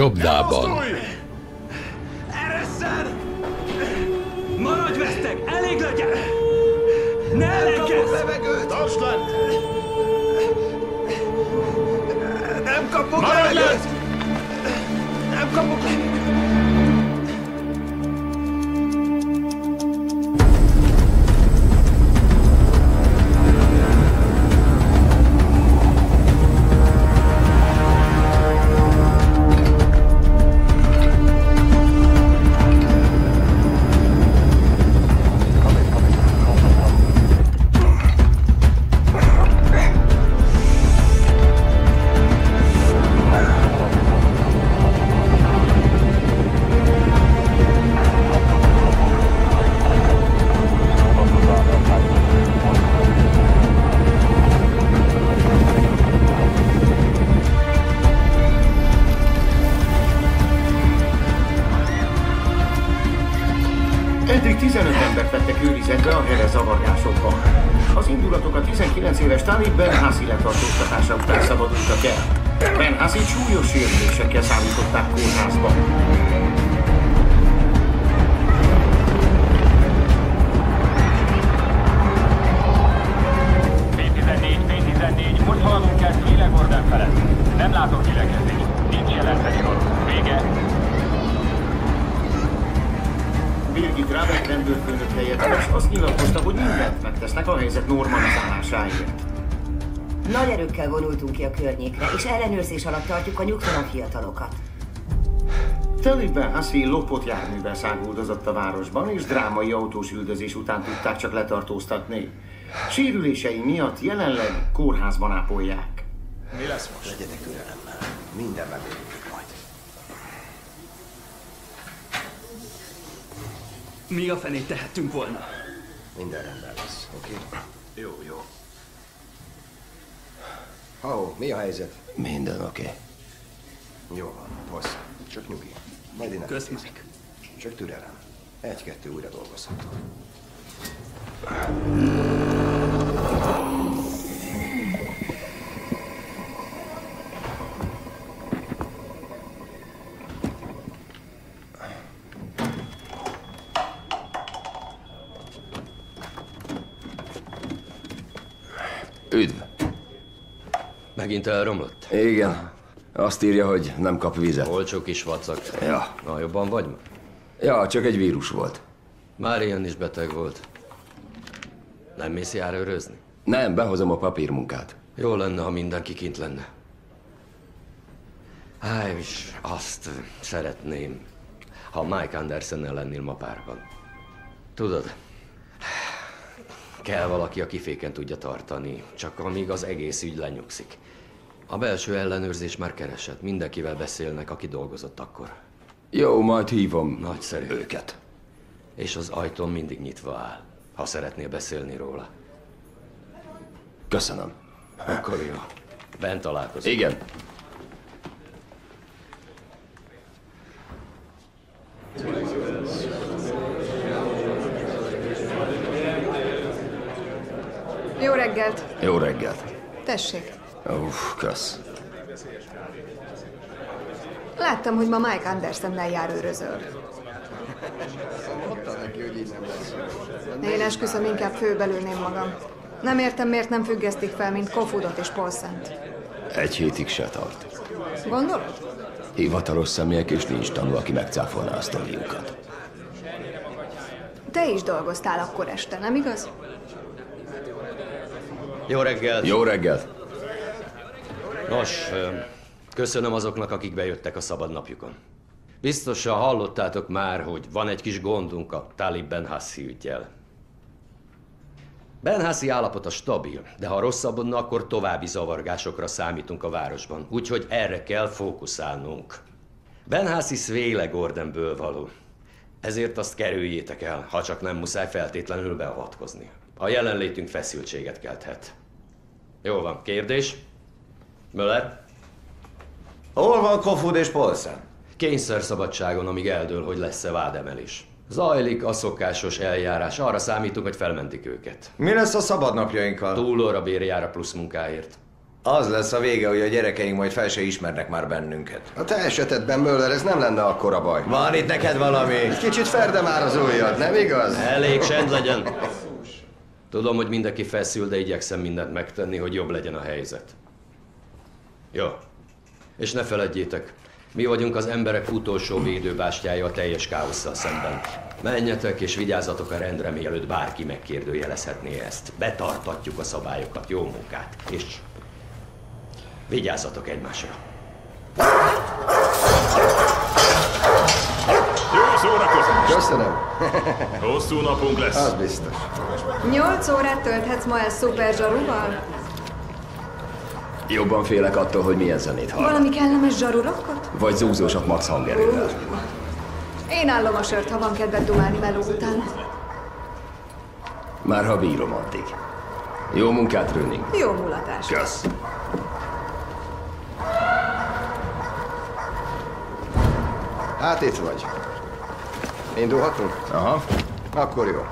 csapdában. Eresszen! Maradj vesztek! Elég legyen! Ne ellenkezz! levegőt! Tartsd lent! Nem kapok Maradj levegőt! lent! Nem kapok levegőt! Fiatalokat. Talib Benhassi lopott járművel száguldozott a városban, és drámai autós üldözés után tudták csak letartóztatni. Sérülései miatt jelenleg kórházban ápolják. Mi lesz most? Legyetek türelemmel. Minden megoldódik majd. Mi a fenét tehettünk volna? Minden rendben lesz, oké? Jó, jó. Hau, mi a helyzet? Minden oké. Okay. Jó van, hossz. Csak nyugi. Majd. Kösz, Mike. Csak türelem. Egy-kettő újra dolgozhatunk. Üdv. Megint elromlott? Igen. Azt írja, hogy nem kap vizet. Olcsó kis vacak. Ja. Na, jobban vagy? Ja, csak egy vírus volt. Már ilyen is beteg volt. Nem mész járőrözni? Nem, behozom a papírmunkát. Jó lenne, ha mindenki kint lenne. Á, és azt szeretném, ha Mike Andersonnel lennél ma párban. Tudod, kell valaki, aki féken tudja tartani, csak amíg az egész ügy lenyugszik. A belső ellenőrzés már keresett, mindenkivel beszélnek, aki dolgozott akkor. Jó, majd hívom Nagyszerű. őket. És az ajtón mindig nyitva áll, ha szeretnél beszélni róla. Köszönöm. Akkor jó. Bent találkozunk. Igen. Jó reggelt! Jó reggelt. Tessék! Uff, kösz. Láttam, hogy ma Mike Andersonnel járőrözöl. Mondta neki, hogy így nem lesz. Én esküszöm, inkább főbelülném magam. Nem értem, miért nem függesztik fel, mint Kofudot és Paulsent. Egy hétig se tart. Gondolod? Hivatalos személyek és nincs tanú, aki megcáfolná a sztoriukat. Te is dolgoztál akkor este, nem igaz? Jó reggelt! Jó reggelt! Nos, köszönöm azoknak, akik bejöttek a szabad napjukon. Biztosan hallottátok már, hogy van egy kis gondunk a Talib Benhassi ügyjel. Benhassi állapota stabil, de ha rosszabbodna, akkor további zavargásokra számítunk a városban. Úgyhogy erre kell fókuszálnunk. Benhassi Svéle Gordonből való. Ezért azt kerüljétek el, ha csak nem muszáj feltétlenül beavatkozni. A jelenlétünk feszültséget kelthet. Jó van, kérdés? Möller? Hol van Kofud és Paulsen? Kényszerszabadságon, amíg eldől, hogy lesz-e vádemelés. Zajlik a szokásos eljárás, arra számítunk, hogy felmentik őket. Mi lesz a szabadnapjainkkal? Túlóra bérjára plusz munkáért. Az lesz a vége, hogy a gyerekeink majd fel se ismernek már bennünket. A te esetedben, Möller, ez nem lenne akkora baj. Van itt neked valami? Kicsit ferde már az ujjad, nem igaz? Elég csend legyen. Tudom, hogy mindenki feszül, de igyekszem mindent megtenni, hogy jobb legyen a helyzet. Jó. És ne feledjétek, mi vagyunk az emberek utolsó védőbástyája a teljes káosszal szemben. Menjetek és vigyázzatok a rendre, mielőtt bárki megkérdőjelezhetné ezt. Betartatjuk a szabályokat, jó munkát. És vigyázzatok egymásra. Jó szórakozás! Köszönöm. Hosszú napunk lesz. Az biztos. Nyolc órát tölthetsz ma el szuper zsaruval? Jobban félek attól, hogy milyen zenét hall. Valami kellemes zsarurokkot? Vagy zúzósabb Max hangerővel. Én állom a sört, ha van kedved dumálni meló után. Már ha bírom addig. Jó munkát, Röning. Jó mulatás. Kösz. Hát itt vagy. Indulhatunk? Aha. Akkor jó.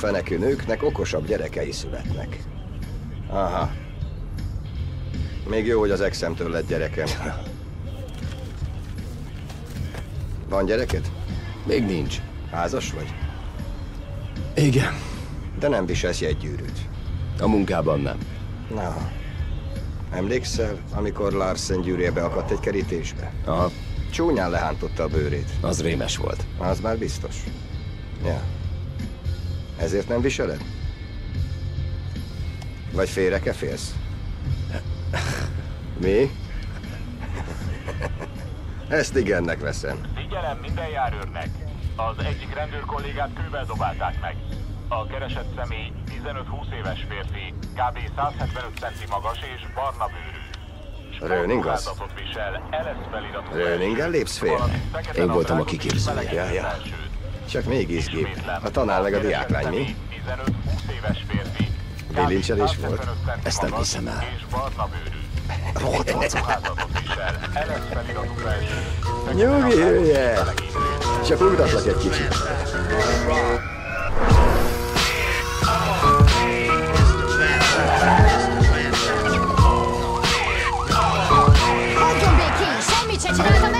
Fenekű nőknek okosabb gyerekei születnek. Aha. Még jó, hogy az exemtől lett gyerekem. Van gyereked? Még nincs. Házas vagy? Igen. De nem viselsz jegygyűrűt. A munkában nem. Na, emlékszel, amikor Larsen gyűrűjebe akadt egy kerítésbe? Aha, Csúnyán lehántotta a bőrét. az rémes volt. Az már biztos. Ja. Ezért nem viseled? Vagy félre félsz? Mi? Ezt igennek veszem. Figyelem minden járőrnek! Az egyik rendőr kollégát kővel dobálták meg. A keresett személy 15-20 éves férfi, kb. 175 centi magas és barna bőrű. Röning az? Röningen lépsz fekete Én voltam a kiképzője. Ja, ja. Csak még izgébb. Ismétlem. A tanár meg a diáklány, mi? személy 15-20 éves férfi. kb. Bilincselés volt? 175 centi Ezt nem hiszem el. És barna bőrű. Sportruházatot visel, LS feliratú felső. Nyugi, hülye! Csak ugratlak egy kicsit. Hagyjon békén! Semmit se csináltam,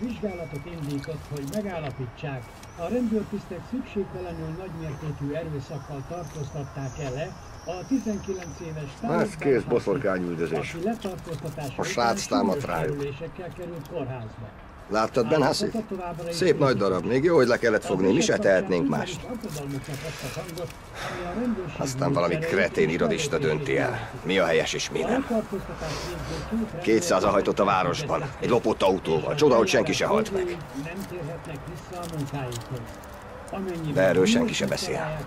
ellenőrzés vizsgálatot indított, hogy megállapítsák, a rendőrtisztek szükségtelenül nagymértékű erőszakkal tartóztatták ele a 19 éves Ez kész boszorkányüldözés. aki letartóztatása A srác támadt rájuk. került kórházba. Láttad Benhassi? Szép nagy darab, még jó, hogy le kellett fogni, mi se tehetnénk mást. Aztán valami kretén irodista dönti el. Mi a helyes és mi nem. 200 a hajtott a városban, egy lopott autóval. Csoda, hogy senki se halt meg. Nem térhetnek vissza a munkájukhoz. Amennyiben De erről senki se beszél.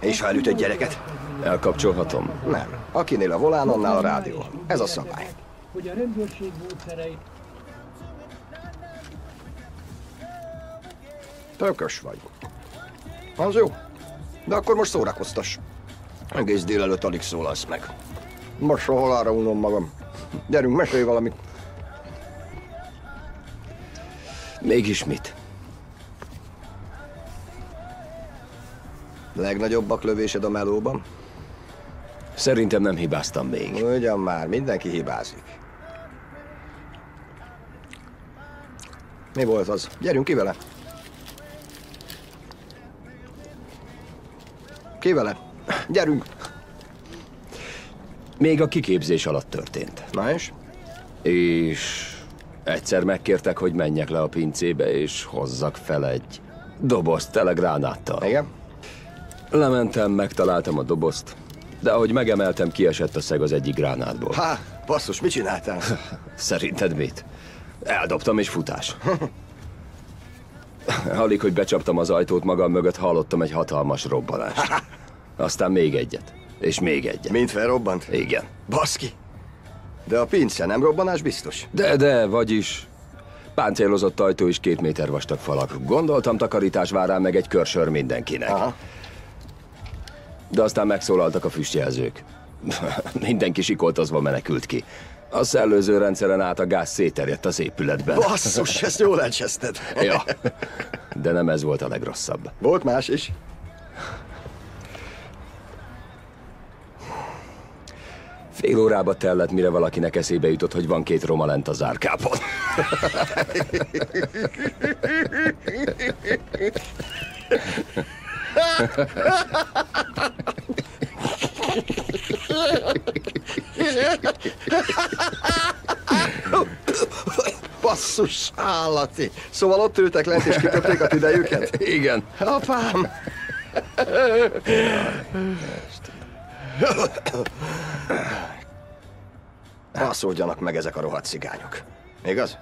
És ha elüt egy gyereket? Elkapcsolhatom? Nem. Akinél a volán, annál a rádió. Ez a szabály. Hogy a rendőrség módszerei Tökös vagy. Az jó. De akkor most szórakoztass. Egész délelőtt alig szólalsz meg. Most hol arra unom magam. Gyerünk, mesélj valamit. Mégis mit? Legnagyobbak lövésed a melóban? Szerintem nem hibáztam még. Ugyan már, mindenki hibázik. Mi volt az? Gyerünk ki vele. Ki vele? Gyerünk! Még a kiképzés alatt történt. Na és? És egyszer megkértek, hogy menjek le a pincébe, és hozzak fel egy dobozt tele gránáttal. Igen? Lementem, megtaláltam a dobozt, de ahogy megemeltem, kiesett a szeg az egyik gránátból. Há, basszus, mit csináltál? Szerinted mit? Eldobtam és futás. Alig, hogy becsaptam az ajtót magam mögött, hallottam egy hatalmas robbanást. Aztán még egyet. És még egyet. Mind felrobbant? Igen. Baszki! De a pince nem robbanás biztos? De, de, vagyis... Páncélozott ajtó is két méter vastag falak. Gondoltam, takarítás vár rám meg egy körsör mindenkinek. Aha. De aztán megszólaltak a füstjelzők. Mindenki sikoltozva menekült ki. A szellőző rendszeren át a gáz széterjedt az épületben. Basszus, ezt jól elcseszted. ja. De nem ez volt a legrosszabb. Volt más is. Fél órába tellett, mire valakinek eszébe jutott, hogy van két roma lent az árkápon. Basszus, állati. Szóval ott ültek lent és kitöpték a tüdejüket? Igen. Apám! Baszódjanak meg ezek a rohadt cigányok. Igaz?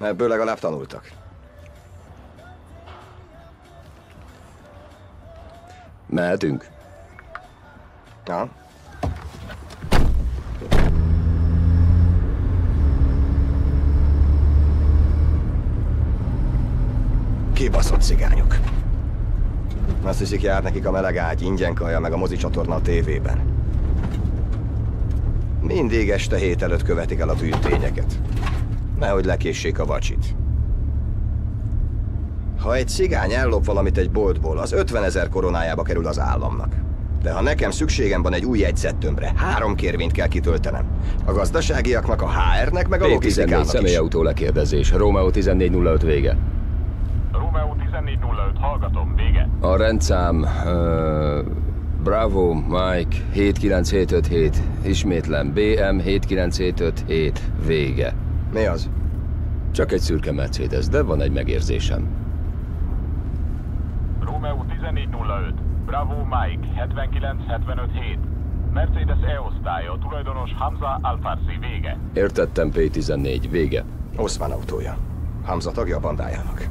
Ebből legalább tanultak. Mehetünk. Ja. Kibaszott cigányok. Azt hiszik, jár nekik a meleg ágy, ingyen kaja, meg a mozicsatorna a tévében. Mindig este hét előtt követik el a tűntényeket. Nehogy lekéssék a vacsit. Ha egy cigány ellop valamit egy boltból, az 50 ezer koronájába kerül az államnak. De ha nekem szükségem van egy új jegyzettömbre, három kérvényt kell kitöltenem. A gazdaságiaknak, a HR-nek, meg a P14 logisztikának is. személyautó lekérdezés. Romeo 1405 vége. Romeo 1405, hallgatom, vége. A rendszám... Uh, Bravo, Mike, 79757. Ismétlem, BM 79757. Vége. Mi az? Csak egy szürke Mercedes, de van egy megérzésem. Romeo 1405, Bravo Mike, 79757. Mercedes E-osztálya, tulajdonos Hamza Alfarsi, vége. Értettem, P14. Vége. Oszmán autója. Hamza tagja a bandájának.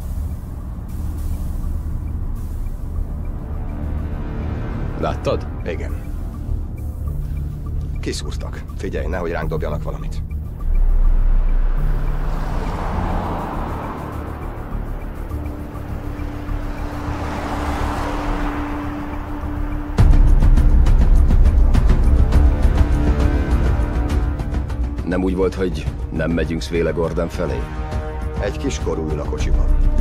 Láttad? Igen. Kiszúrtak. Figyelj, nehogy ránk dobjanak valamit. Nem úgy volt, hogy nem megyünk Svele Gordon felé? Egy kiskorú ül a kocsiban.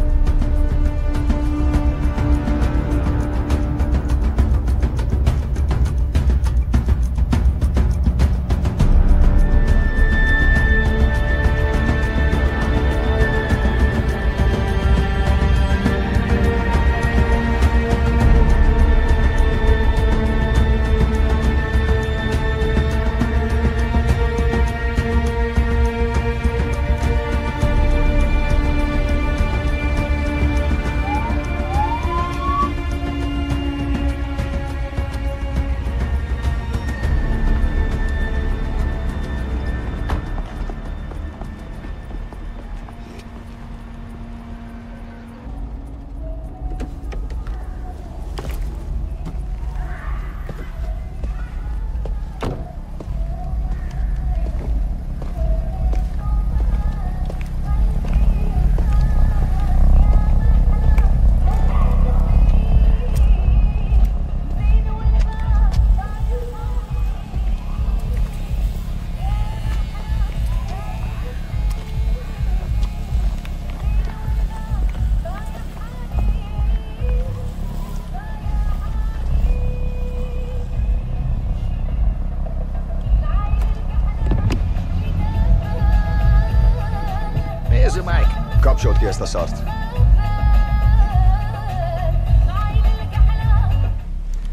A szart.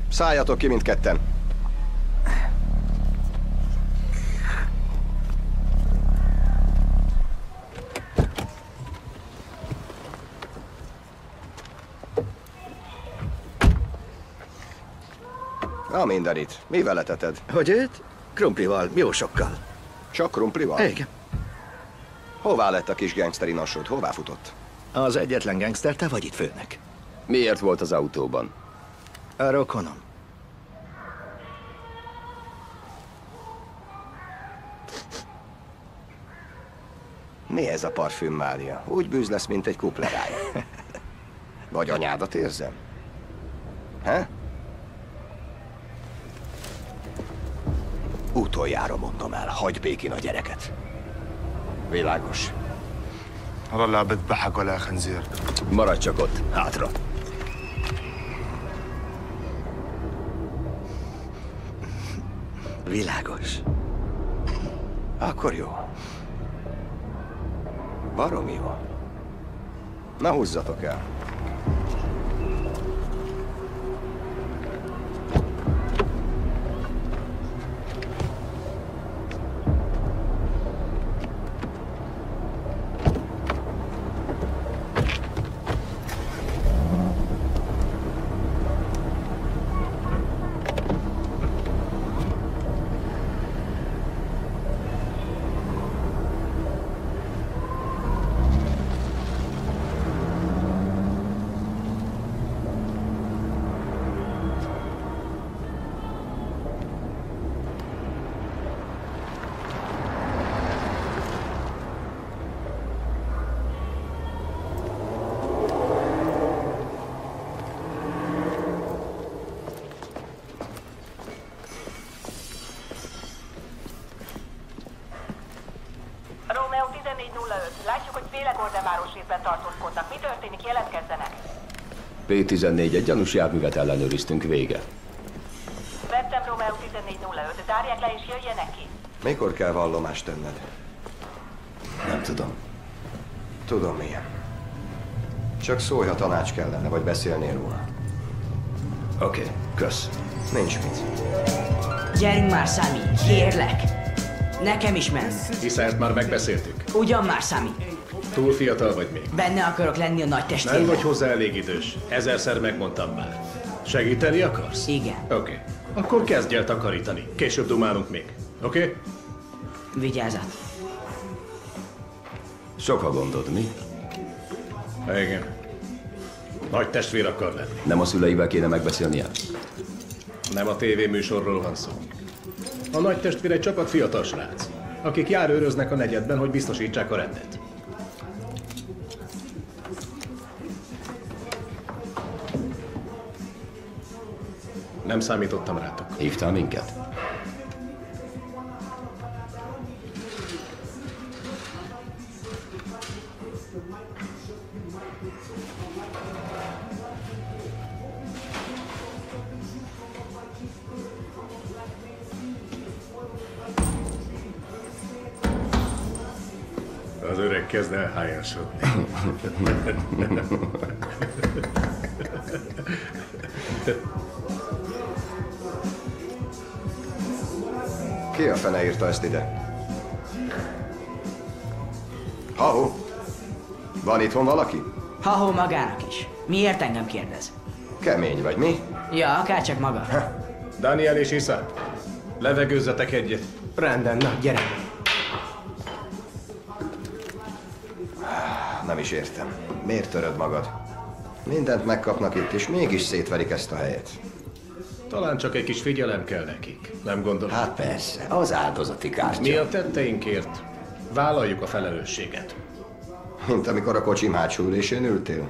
Szálljatok ki mindketten. Na mindenit. Mivel leteted? Hogy őt? Krumplival, jó sokkal. Csak krumplival? Igen. Hová lett a kis gangsteri nasod? Hová futott? Az egyetlen gangster, te vagy itt főnek. Miért volt az autóban? A rokonom. Mi ez a parfüm, Mária? Úgy bűz lesz, mint egy kupleráj. Vagy anyádat érzem? He? Utoljára mondom el, hagyd békén a gyereket. Világos. Rallá bedbehak alá khanzír. Maradj csak ott, hátra. Világos. Akkor jó. Barom jó. Na húzzatok el. P14, egy gyanús járművet ellenőriztünk, vége. Vettem Romeo 1405. Zárják le és jöjjenek ki. Mikor kell vallomást tenned? Nem tudom. Tudom milyen. Csak szólj, ha tanács kellene, vagy beszélnél róla. Oké, okay, kösz. Nincs mit. Gyerünk már, Sami, kérlek. Nekem is mensz. Hiszen ezt már megbeszéltük. Ugyan már, Sami. Túl fiatal vagy még. Benne akarok lenni a nagy Nem testvérben. vagy hozzá elég idős. Ezerszer megmondtam már. Segíteni akarsz? Igen. Oké. Okay. Akkor kezdj el takarítani. Később dumálunk még. Oké? Okay? Vigyázat. Sok a gondod, mi? Igen. Nagy testvér akar lenni. Nem a szüleivel kéne megbeszélnie? Nem a tévéműsorról van szó. A nagy testvér egy csapat fiatal srác, akik járőröznek a negyedben, hogy biztosítsák a rendet. Nem számítottam rátok. Hívtál minket? Az öreg kezd elhályasodni. ezt ide? Ha-ho! Van itthon valaki? Ha-ho magának is. Miért engem kérdez? Kemény vagy, mi? Ja, akárcsak maga. Daniel és Isza, levegőzzetek egyet. Rendben, na, gyere. Nem is értem. Miért töröd magad? Mindent megkapnak itt, és mégis szétverik ezt a helyet. Talán csak egy kis figyelem kell nekik. Nem gondolod? Hát persze, az áldozati kártya. Mi a tetteinkért vállaljuk a felelősséget. Mint amikor a kocsim hátsó ülésén ültél.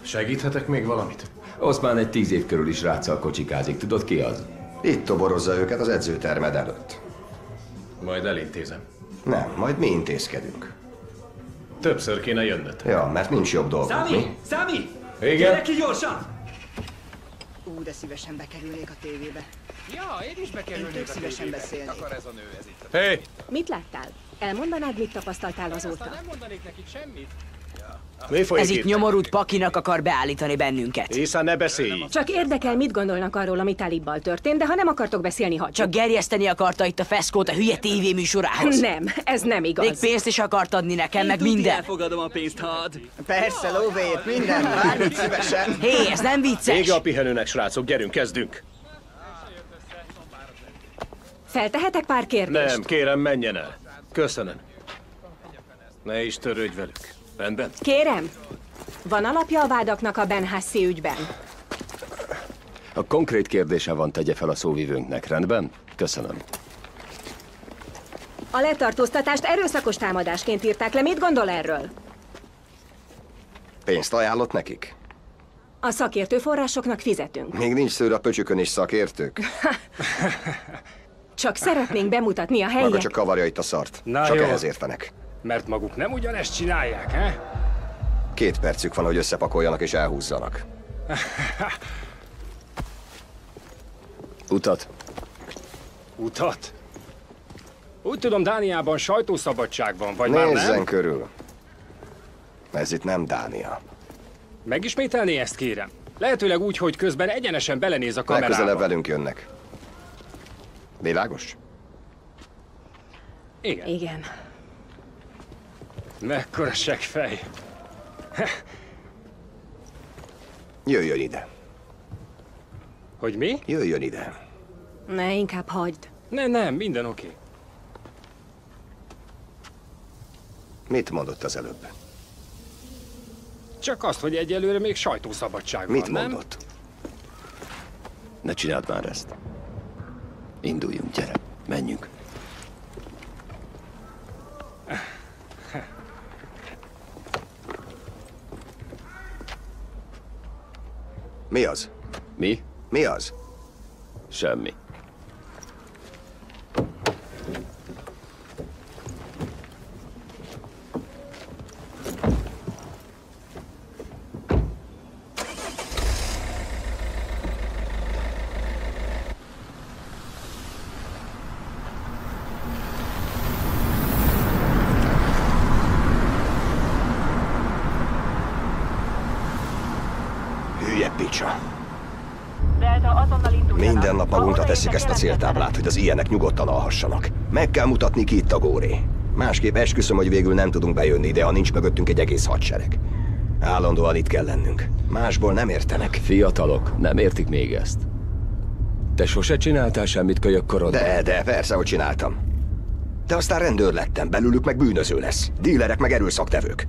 Segíthetek még valamit? Oszmán egy tíz év körül is ráccal kocsikázik. Tudod ki az? Itt toborozza őket az edzőtermed előtt. Majd elintézem. Nem, majd mi intézkedünk. Többször kéne jönnöd. Ja, mert nincs jobb dolgunk, mi? Számi! Számi! Igen? Gyere ki gyorsan! Ú, de szívesen bekerülnék a tévébe. Ja, én is Én bekerülnék tök a szívesen tévébe. beszélnék. Akar ez a nő, ez itt. Hé! Hey. Mit láttál? Elmondanád, mit tapasztaltál azóta? Nem mondanék nekik semmit. Mi folyik Ez itt nyomorult pakinak akar beállítani bennünket. Észa, ne beszélj! Csak érdekel, mit gondolnak arról, ami Talibbal történt, de ha nem akartok beszélni, hagyjuk. Csak gerjeszteni akarta itt a feszkót a hülye tévéműsorához. Nem, ez nem igaz. Még pénzt is akart adni nekem, Én meg minden. elfogadom a pénzt, had. Persze, lóvét, minden, bármit szívesen. Hé, ez nem vicces. Vége a pihenőnek, srácok, gyerünk, kezdünk! Feltehetek pár kérdést? Nem, kérem, menjen el. Köszönöm. Ne is törődj velük. Rendben? Kérem, van alapja a vádaknak a Ben Hassi ügyben? A konkrét kérdése van, tegye fel a szóvivőnknek, rendben? Köszönöm. A letartóztatást erőszakos támadásként írták le. Mit gondol erről? Pénzt ajánlott nekik? A szakértő forrásoknak fizetünk. Még nincs szőr a pöcsükön is szakértők. Csak szeretnénk bemutatni a Maga helyet. csak kavarja itt a szart. Na csak jó. ehhez értenek. Mert maguk nem ugyanezt csinálják, he? Két percük van, hogy összepakoljanak és elhúzzanak. Utat. Utat? Úgy tudom, Dániában sajtószabadság van, vagy már Nézzen nem? körül. Ez itt nem Dánia. Megismételné ezt, kérem? Lehetőleg úgy, hogy közben egyenesen belenéz a kamerába. Legközelebb velünk jönnek. Világos? Igen. Igen. Mekkora seggfej. Jöjjön ide. Hogy mi? Jöjjön ide. Ne, inkább hagyd. Nem, nem, minden oké. Okay. Mit mondott az előbb? Csak azt, hogy egyelőre még sajtószabadság Mit van, mondott? Ne csináld már ezt. Induljunk, gyere, menjünk. Mi az? Mi? Mi az? Semmi. Hülye picsa. Delta, azonnal induljanak. Minden tesszük ezt a céltáblát, hogy az ilyenek nyugodtan alhassanak. Meg kell mutatni ki itt a góré. Másképp esküszöm, hogy végül nem tudunk bejönni ide, ha nincs mögöttünk egy egész hadsereg. Állandóan itt kell lennünk. Másból nem értenek. Fiatalok, nem értik még ezt. Te sose csináltál semmit kölyök korodban? De, de, persze, hogy csináltam. De aztán rendőr lettem, belülük meg bűnöző lesz. Dílerek meg erőszaktevők.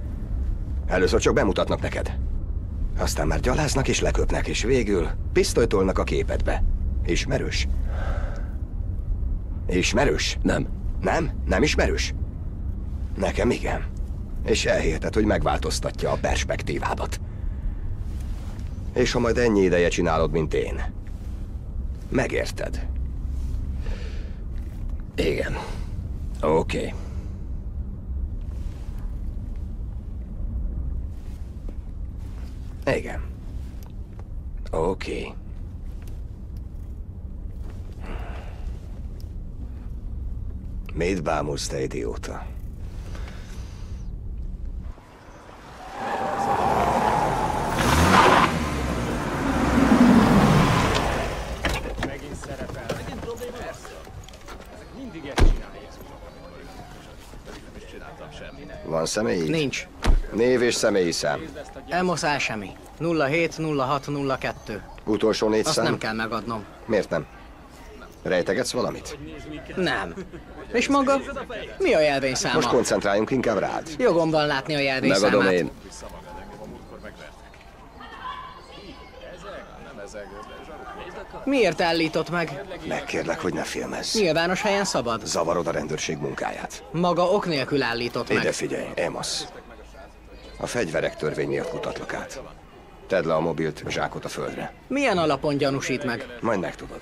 Először csak bemutatnak neked. Aztán már gyaláznak és leköpnek, és végül pisztolyt tolnak a képedbe. Ismerős? Ismerős? Nem. Nem? Nem ismerős? Nekem igen. És elhiheted, hogy megváltoztatja a perspektívádat. És ha majd ennyi ideje csinálod, mint én, megérted. Igen. Oké. Okay. Igen. Oké. Okay. Mit bámulsz, te idióta? Van személyi? Nincs. Név és személyi szám. Elmosz Ásemi. 07 06 02. Utolsó négy Azt szám? nem kell megadnom. Miért nem? Rejtegetsz valamit? Nem. És maga? Mi a jelvényszáma? Most koncentráljunk inkább rád. Jogom van látni a jelvényszámát. Megadom én. Miért állított meg? Megkérlek, hogy ne filmezz. Nyilvános helyen szabad. Zavarod a rendőrség munkáját. Maga ok nélkül állított meg. Ide figyelj, Amos. A fegyverek törvény miatt mutatlak át. Tedd le a mobilt, zsákot a földre. Milyen alapon gyanúsít meg? Majd megtudod.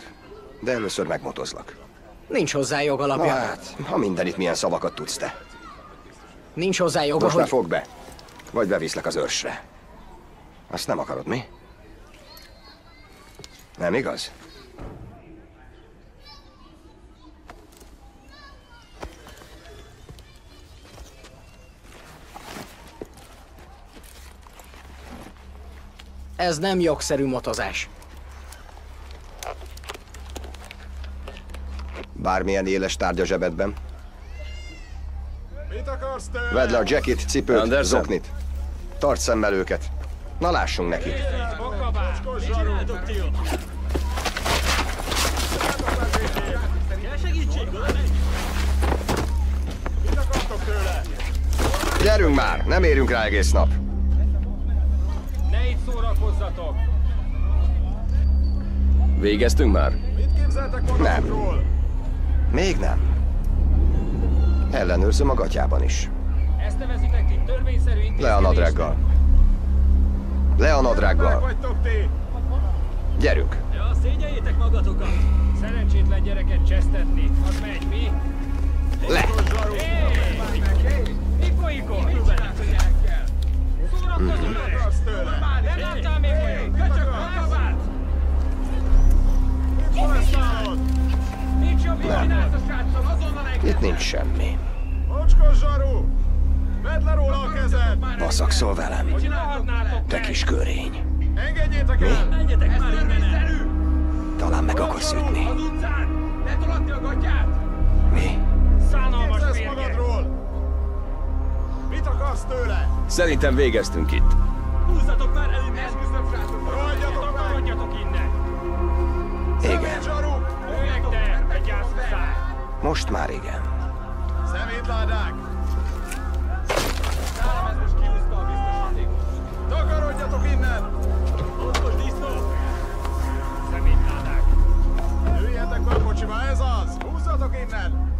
De először megmotozlak. Nincs hozzá jogalapja. Na hát, ha mindenit milyen szavakat tudsz te. Nincs hozzá joga, Most hogy... fog be. Vagy beviszlek az őrsre. Azt nem akarod, mi? Nem igaz? Ez nem jogszerű motozás. Bármilyen éles tárgy a zsebedben. Mit akarsz tőle? Vedd le a jackit, cipőt, Anderson? zoknit. Tarts szemmel őket. Na lássunk neki. Gyerünk már, nem érünk rá egész nap. Ne itt szórakozzatok! Végeztünk már? Mit képzeltek magatokról? Még nem. Ellenőrzöm a gatyában is. Ezt nevezitek ti törvényszerű Le a nadrággal. Le a nadrággal. Gyerünk. Ja, szégyeljétek magatokat! Szerencsétlen gyereket csesztetni, az megy, mi? Le! Hé! Mi folyik ott? Szórakozom Mit akarsz tőle? Nem láttál még olyan? Köcsög Itt nincs semmi. Mocskos zsaru! Vedd le róla a kezed! Baszakszol velem. Te kis körény. Engedjétek el! Menjetek már innen! Talán meg akarsz ütni. Az utcán! Ne tolatni a gatyát! Mi? Szánalmas magadról? Mit akarsz tőle? Szerintem végeztünk itt. Húzzatok már el innen! Esküszöm, srácok! Rohadjatok meg! Takarodjatok innen! Igen. Most már igen. Szemétládák! Szállam, ez most kiúzta a biztosítékot. Takarodjatok innen! Okos disznó! Szemétládák! Üljetek a kocsiba, ez az! Húzzatok innen!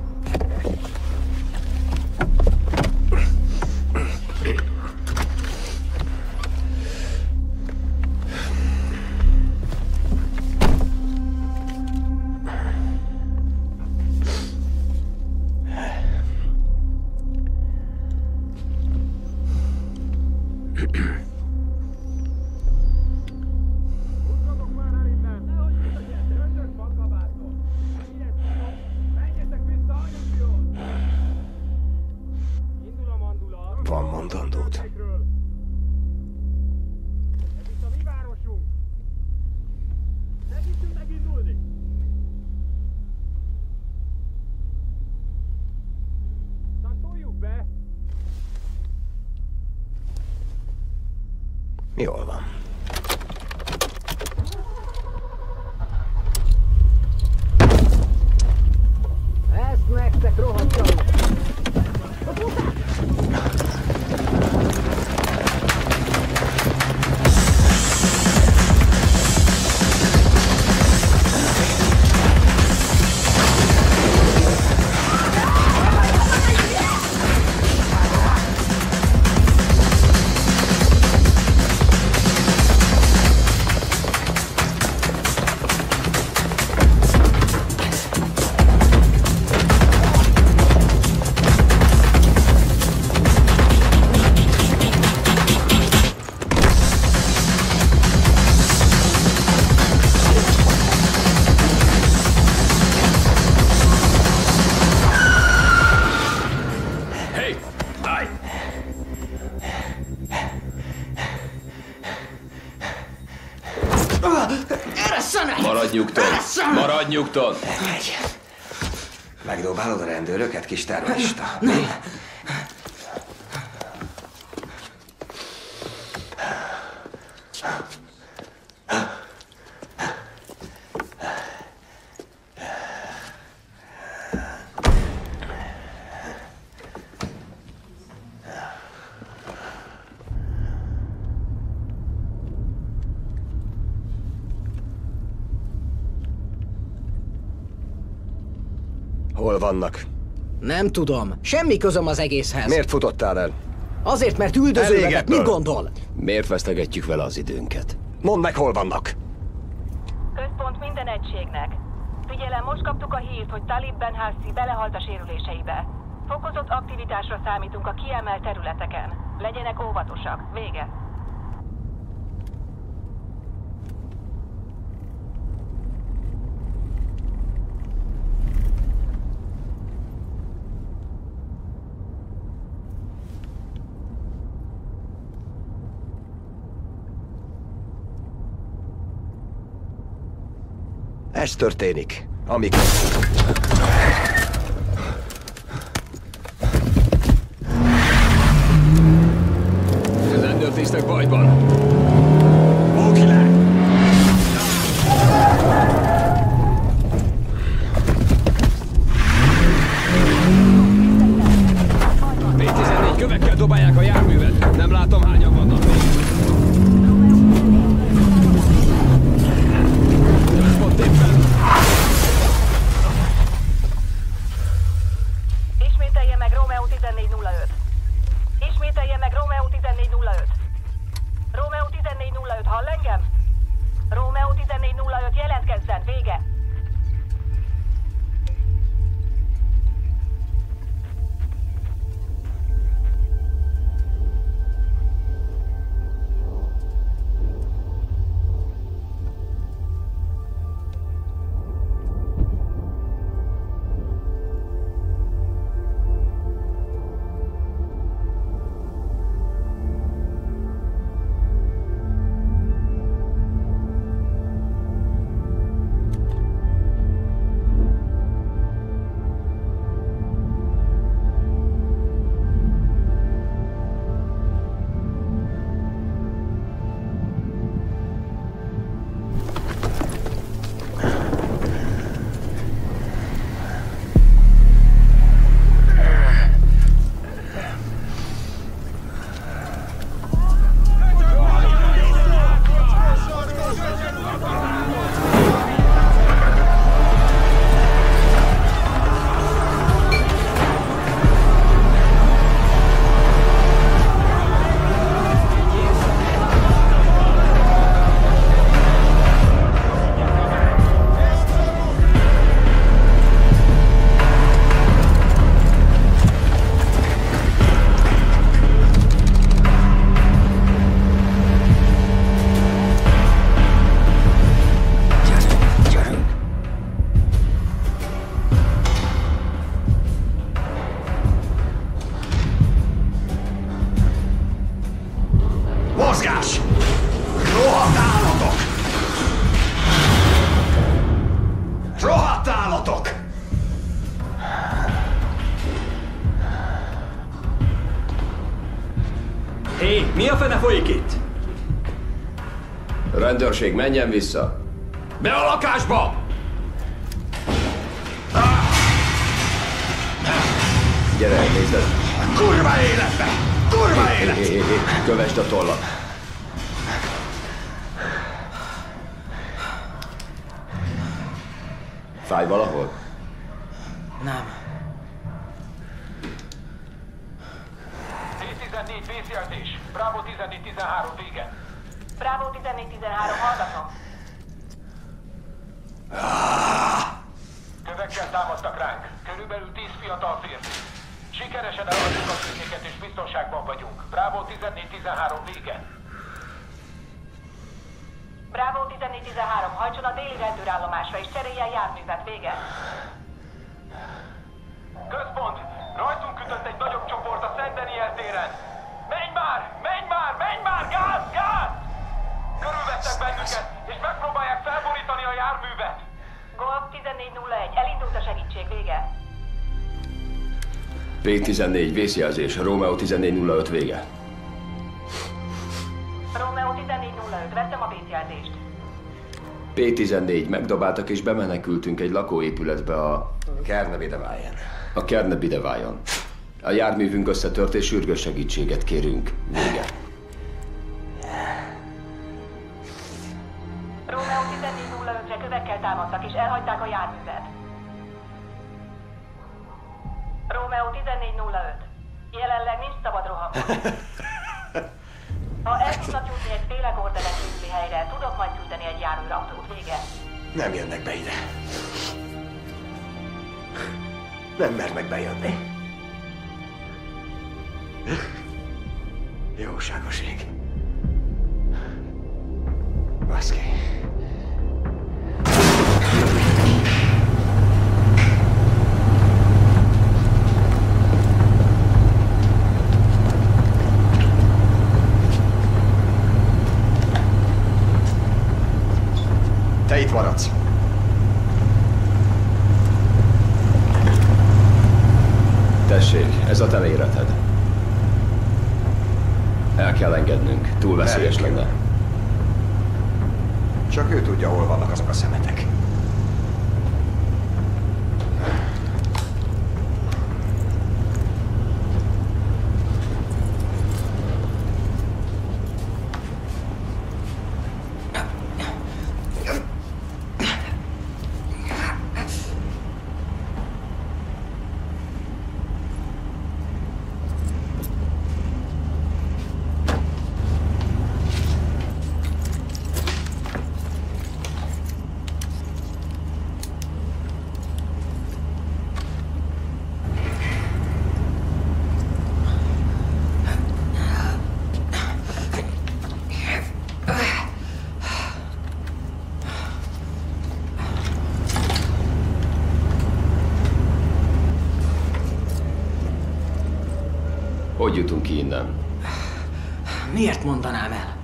Maradj nyugton! Megdobálod a rendőröket, kis terrorista? Mi? Hol vannak? Nem tudom. Semmi közöm az egészhez. Miért futottál el? Azért, mert üldöző Elég vezet. ebből. Mit gondol? Miért vesztegetjük vele az időnket? Mondd meg, hol vannak! Központ minden egységnek. Figyelem, most kaptuk a hírt, hogy Talib Benhassi belehalt a sérüléseibe. Fokozott aktivitásra számítunk a kiemelt területeken. Legyenek óvatosak. Vége. Ez történik, amikor... Rendőrtisztek bajban. Rendőrség, menjen vissza. Be a lakásba! Gyere, nézd ezt. Kurva életbe! Kurva élet! Kövesd a tollat. Fáj valahol? Nem. T14 vészjelzés. Bravo 14-13 vége. Bravo 1413, hallgatom. Kövekkel támadtak ránk. Körülbelül 10 fiatal férfi. Sikeresen eladjuk a környéket és biztonságban vagyunk. Bravo 14-13 vége. Bravo 1413, hajtson a déli rendőrállomásra és cseréljen járművet, vége. P14, vészjelzés, Romeo 1405 vége. Romeo 1405, vettem a vészjelzést. P14, megdobáltak és bemenekültünk egy lakóépületbe a... Kernevidevájen. A Kernebidevájon. A járművünk összetört és sürgős segítséget kérünk. Vége. Hogy jutunk ki innen? Miért mondanám el?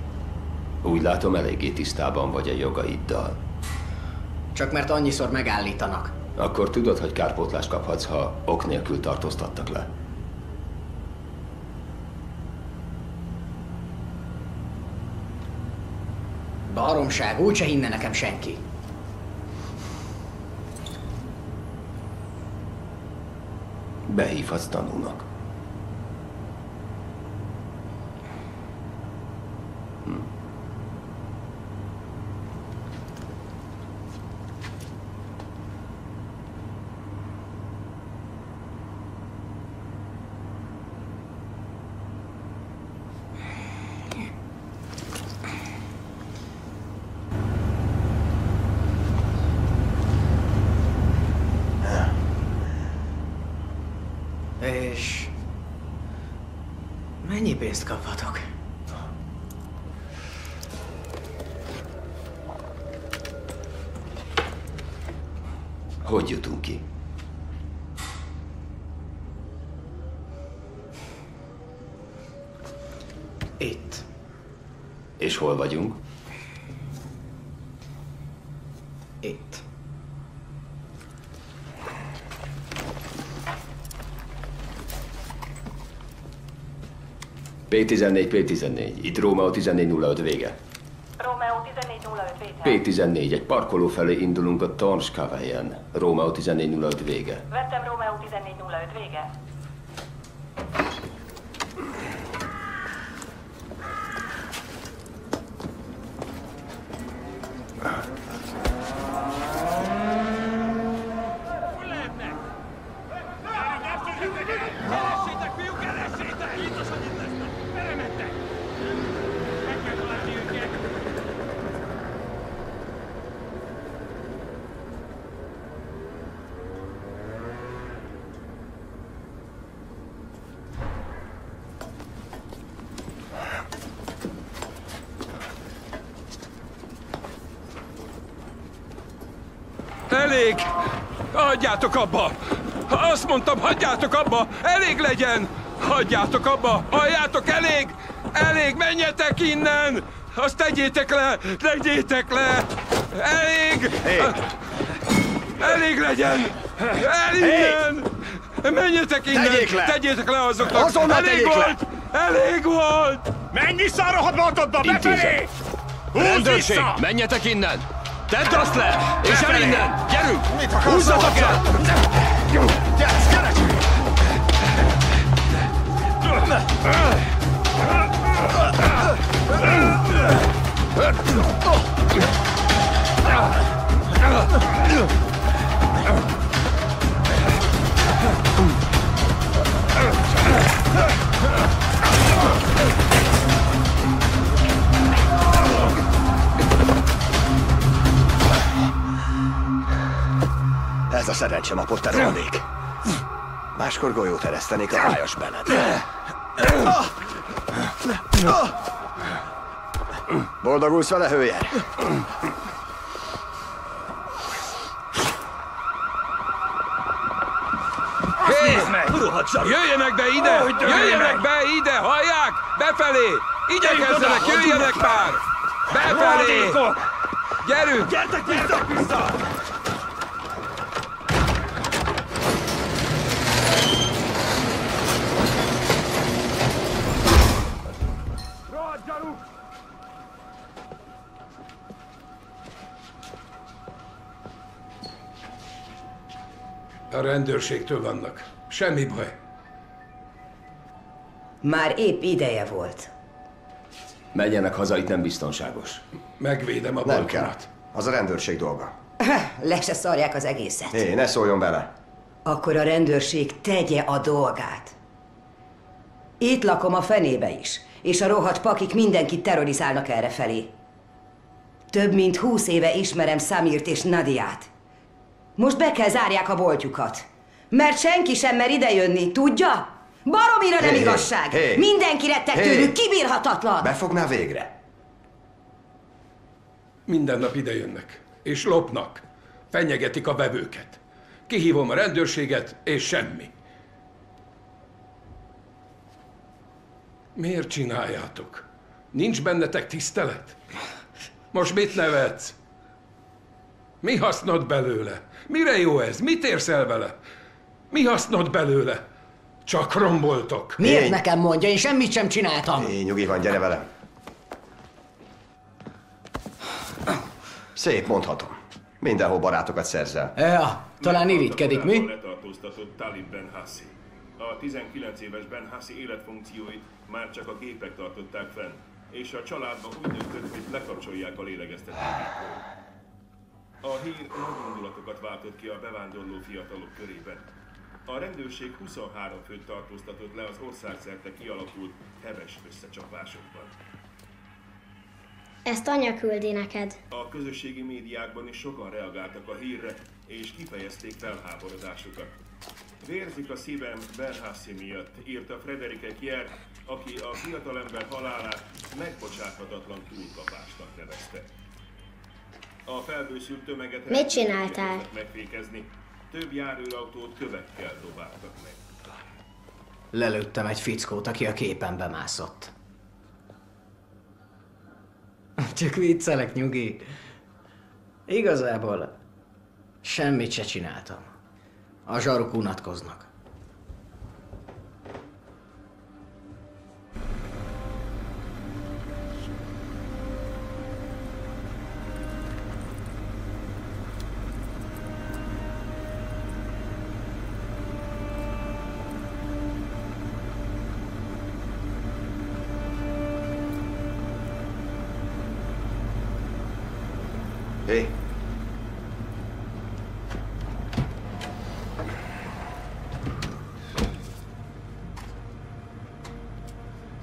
Úgy látom, eléggé tisztában vagy a jogaiddal. Csak mert annyiszor megállítanak. Akkor tudod, hogy kárpótlást kaphatsz, ha ok nélkül tartóztattak le. Baromság, úgyse hinne nekem senki. Behívhatsz tanúnak. És... Mennyi pénzt kaphatok? Hogy jutunk ki? Itt. És hol vagyunk? Itt. P14, P14. Itt Rómeó 1405 vége. Romeo 1405 vétel. P14, egy parkoló felé indulunk a Tornskavajen. Rómeó 1405 vége. Vettem Romeo 1405 vége. Keressétek, fiúk, keressétek! Biztos, hogy itt lesznek! Merre mentek? Meg kell találni őket! Elég! Hagyjátok abba! Azt mondtam, hagyjátok abba! Elég legyen! Hagyjátok abba! Halljátok, elég! Elég! Menjetek innen! Azt tegyétek le! Tegyétek le! Elég! Elég legyen! Elég innen! Menjetek innen! Tegyék le! Tegyétek le azoknak! Azonnal Elég tegyék le! volt! Elég volt! Menj vissza a rohadt boltodba! Befelé! Húzz Rendőrség, vissza! menjetek innen! Tedd azt le! És el Befelé! Innen! Gyerünk! Mit akarsz Húzzatok el! Gyersz, keresd! Ez a szerencsém a Potter rohadék. Máskor golyót eresztenék a hájas Bennett. Boldogulsz vele, hőjer? Hé! Jöjjenek be ide! Jöjjenek be ide! Hallják? Befelé! Igyekezzenek, jöjjenek már! Befelé! Gyerünk! Gyertek vissza! vissza! A rendőrségtől vannak. Semmi baj. Már épp ideje volt. Menjenek haza, itt nem biztonságos. Megvédem a Nem kell. Az a rendőrség dolga. Le se szarják az egészet. Hé, ne szóljon bele. Akkor a rendőrség tegye a dolgát. Itt lakom a fenébe is, és a rohadt pakik mindenkit terrorizálnak errefelé. Több mint húsz éve ismerem Samirt és Nadiát. Most be kell zárják a boltjukat. Mert senki sem mer idejönni, tudja? Baromira nem Hé, hé, igazság! hé. Mindenki retteg Hé. tőlük, kibírhatatlan! Befogná végre. Minden nap idejönnek. És lopnak. Fenyegetik a vevőket. Kihívom a rendőrséget, és semmi. Miért csináljátok? Nincs bennetek tisztelet? Most mit nevetsz? Mi hasznod belőle? Mire jó ez? Mit érsz el vele? Mi hasznod belőle? Csak romboltok. Miért nekem mondja? Én semmit sem csináltam. Én nyugi van, gyere velem. Szép, mondhatom. Mindenhol barátokat szerzel. Ja, talán irigykedik, mi? letartóztatott Talib Ben Hassi. A 19 éves Ben Hassi életfunkcióit már csak a gépek tartották fenn, és a családban úgy döntött, hogy lekapcsolják a lélegeztetőgépről. A hír nagy indulatokat váltott ki a bevándorló fiatalok körében. A rendőrség 23 főt tartóztatott le az országszerte kialakult heves összecsapásokban. Ezt anya küldi neked. A közösségi médiákban is sokan reagáltak a hírre, és kifejezték felháborodásukat. Vérzik a szívem Berhassi miatt, írta Frederike Kier, aki a fiatalember halálát megbocsáthatatlan túlkapásnak nevezte. A felbőszült tömeget Mit csináltál? megfékezni. Több járőrautót kövekkel dobáltak meg. Lelőttem egy fickót, aki a képen bemászott. Csak viccelek, nyugi. Igazából semmit se csináltam. A zsaruk unatkoznak. Hé.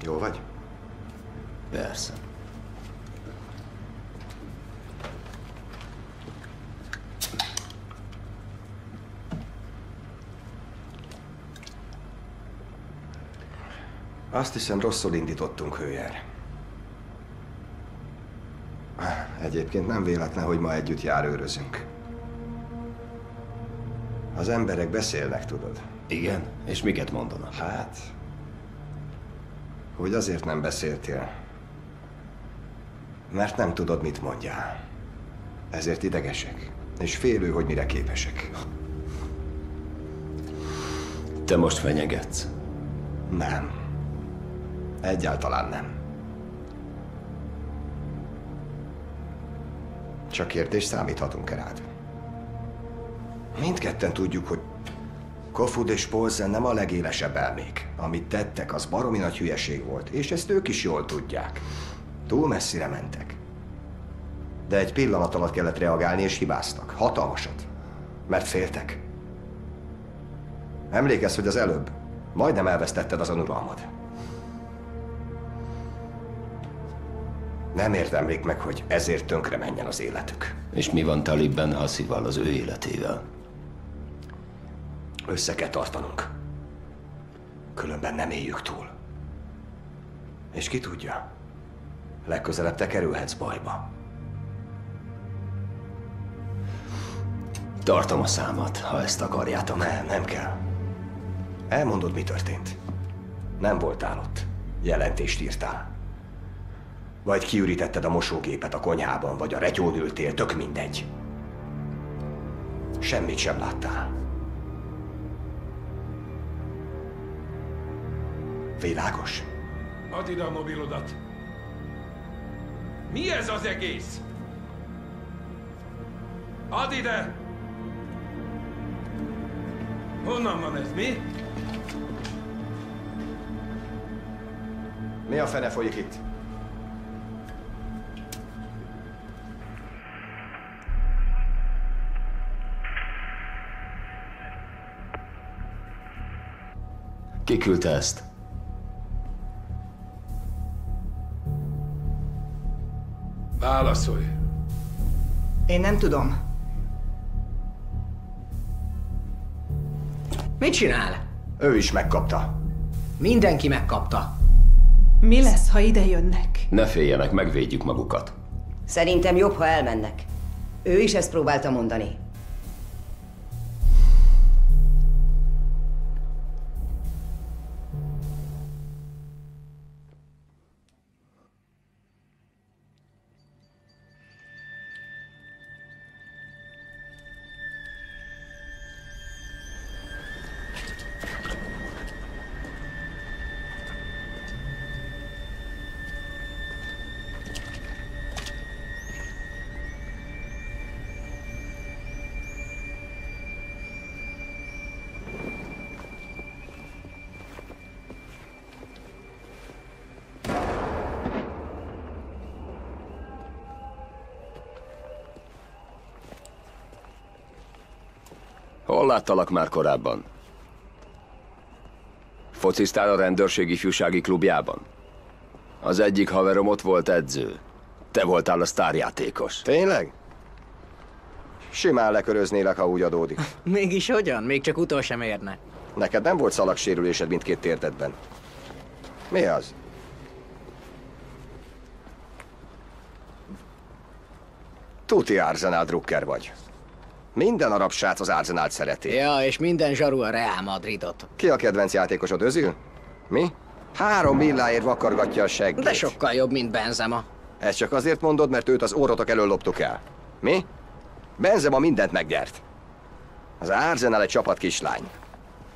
Jó vagy? Persze. Azt hiszem, rosszul indítottunk, hőjár. Egyébként nem véletlen, hogy ma együtt járőrözünk. Az emberek beszélnek, tudod. Igen? És miket mondanak? Hát, hogy azért nem beszéltél. Mert nem tudod, mit mondjál. Ezért idegesek. És félő, hogy mire képesek. Te most fenyegetsz? Nem. Egyáltalán nem. Csak kérdés, számíthatunk-e rád? Mindketten tudjuk, hogy Kofud és Polzen nem a legélesebb elmék. Amit tettek, az baromi nagy hülyeség volt, és ezt ők is jól tudják. Túl messzire mentek. De egy pillanat alatt kellett reagálni, és hibáztak. Hatalmasat. Mert féltek. Emlékezz, hogy az előbb majdnem elvesztetted azon uralmad. Nem érdemlik meg, hogy ezért tönkre menjen az életük. És mi van Talib Ben Hassival, az ő életével? Össze kell tartanunk. Különben nem éljük túl. És ki tudja, legközelebb te kerülhetsz bajba. Tartom a számat, ha ezt akarjátok. Nem, nem kell. Elmondod, mi történt. Nem voltál ott. Jelentést írtál. Vagy kiürítetted a mosógépet a konyhában, vagy a retyón ültél, tök mindegy. Semmit sem láttál. Világos? Add ide a mobilodat. Mi ez az egész? Add ide! Honnan van ez, mi? Mi a fene folyik itt? Ki küldte ezt? Válaszolj. Én nem tudom. Mit csinál? Ő is megkapta. Mindenki megkapta. Mi lesz, ha ide jönnek? Ne féljenek, megvédjük magukat. Szerintem jobb, ha elmennek. Ő is ezt próbálta mondani. Hol láttalak már korábban? Fociztál a rendőrség ifjúsági klubjában? Az egyik haverom ott volt edző. Te voltál a sztárjátékos. Tényleg? Simán leköröznélek, ha úgy adódik. Mégis hogyan? Még csak utol sem érne. Neked nem volt szalagsérülésed mindkét térdedben. Mi az? Tuti Arsenal drukker vagy. Minden arab srác az Arsenált szereti. Ja, és minden zsaru a Real Madridot. Ki a kedvenc játékosod, Özil? Mi? Három milláért vakargatja a seggét. De sokkal jobb, mint Benzema. Ezt csak azért mondod, mert őt az órotok elől loptuk el. Mi? Benzema mindent meggyert. Az Arsenal egy csapat kislány.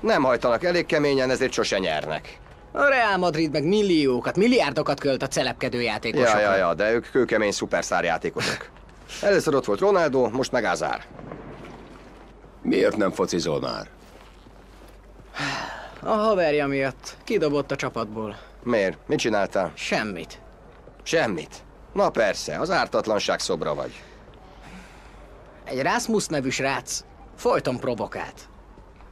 Nem hajtanak elég keményen, ezért sose nyernek. A Real Madrid meg milliókat, milliárdokat költ a celebkedő játékosokra. Ja, ja, ja, de ők kőkemény szupersztár játékosok. Először ott volt Ronaldo, most meg Azár. Miért nem focizol már? A haverja miatt. Kidobott a csapatból. Miért? Mit csináltál? Semmit. Semmit? Na persze, az ártatlanság szobra vagy. Egy Rasmus nevű srác folyton provokált.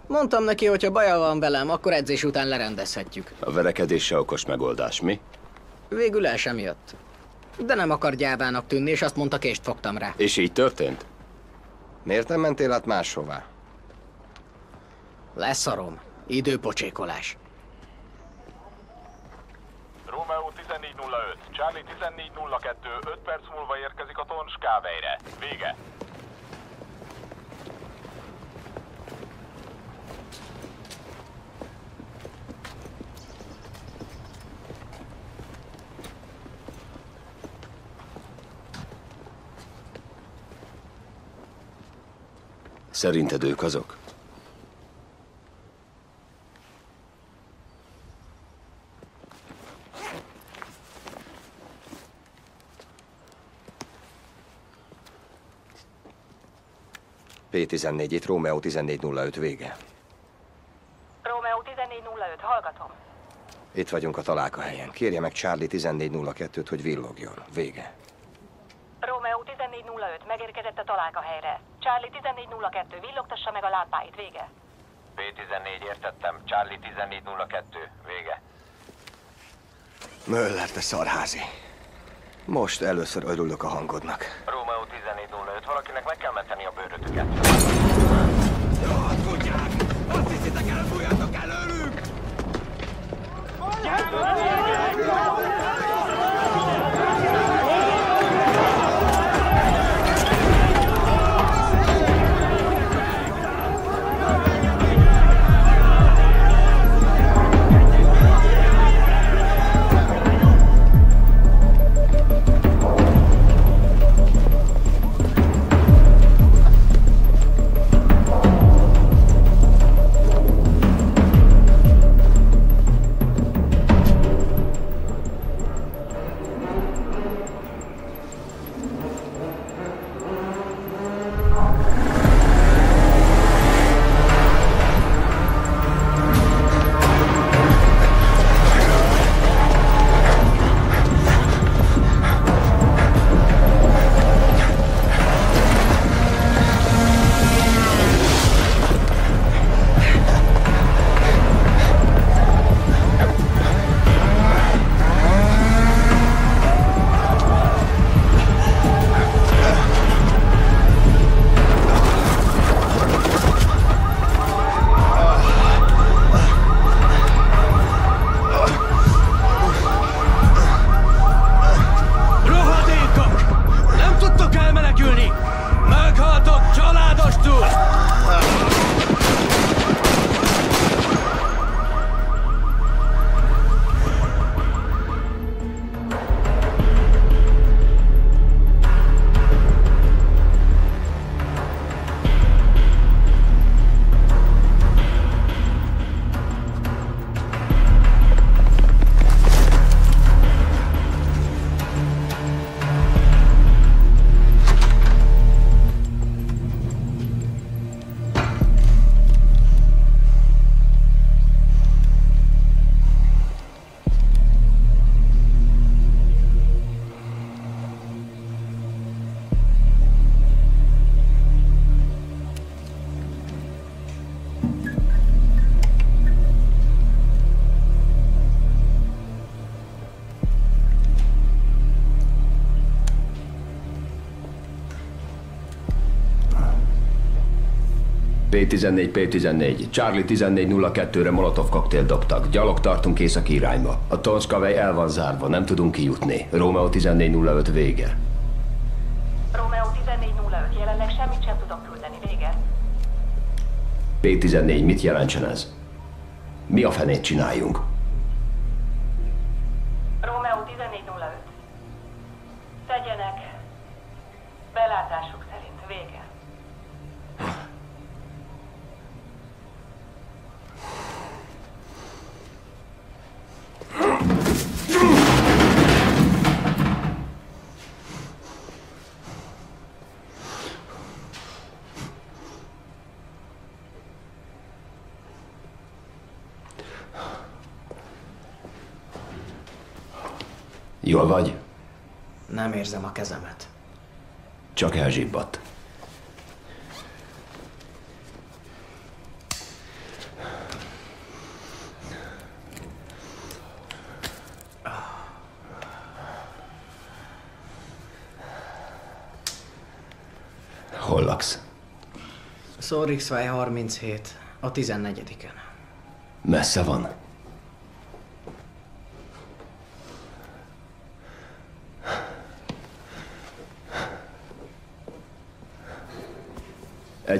Mondtam neki, hogy ha baja van velem, akkor edzés után lerendezhetjük. A verekedés se okos megoldás, mi? Végül el sem jött. De nem akar gyávának tűnni, és azt mondta, kést fogtam rá. És így történt? Miért nem mentél át máshová? Leszarom. Időpocsékolás. Romeo 1405, Charlie 1402, 5 perc múlva érkezik a Tons Kávejre. Vége. Szerinted ők azok? P14, itt Rómeó 1405 vége. Rómeó 1405, hallgatom. Itt vagyunk a találkahelyen. Kérje meg Charlie 1402-t, hogy villogjon. Vége. Rómeó 1405, megérkezett a találkahelyre. Charlie 1402, villogtassa meg a lámpáit, vége. P14 értettem, Charlie 1402. Vége. Möller, te szarházi. Most először örülök a hangodnak. Rómeó 1405, valakinek meg kell menteni a bőrötöket. Azt hiszitek B14, P14. Charlie 1402-re Molotov koktél dobtak. Gyalog tartunk északi irányba. A Tonskavej el van zárva, nem tudunk kijutni. Romeo 1405 vége. Romeo 1405, jelenleg semmit sem tudok küldeni, vége. P14, mit jelentsen ez? Mi a fenét csináljunk? Romeo 1405. Tegyenek belátásuk szerint, vége. Jól vagy? Nem érzem a kezemet. Csak elzsibbadt. Hol laksz? Szorixvaj 37, a 14-en. Messze van?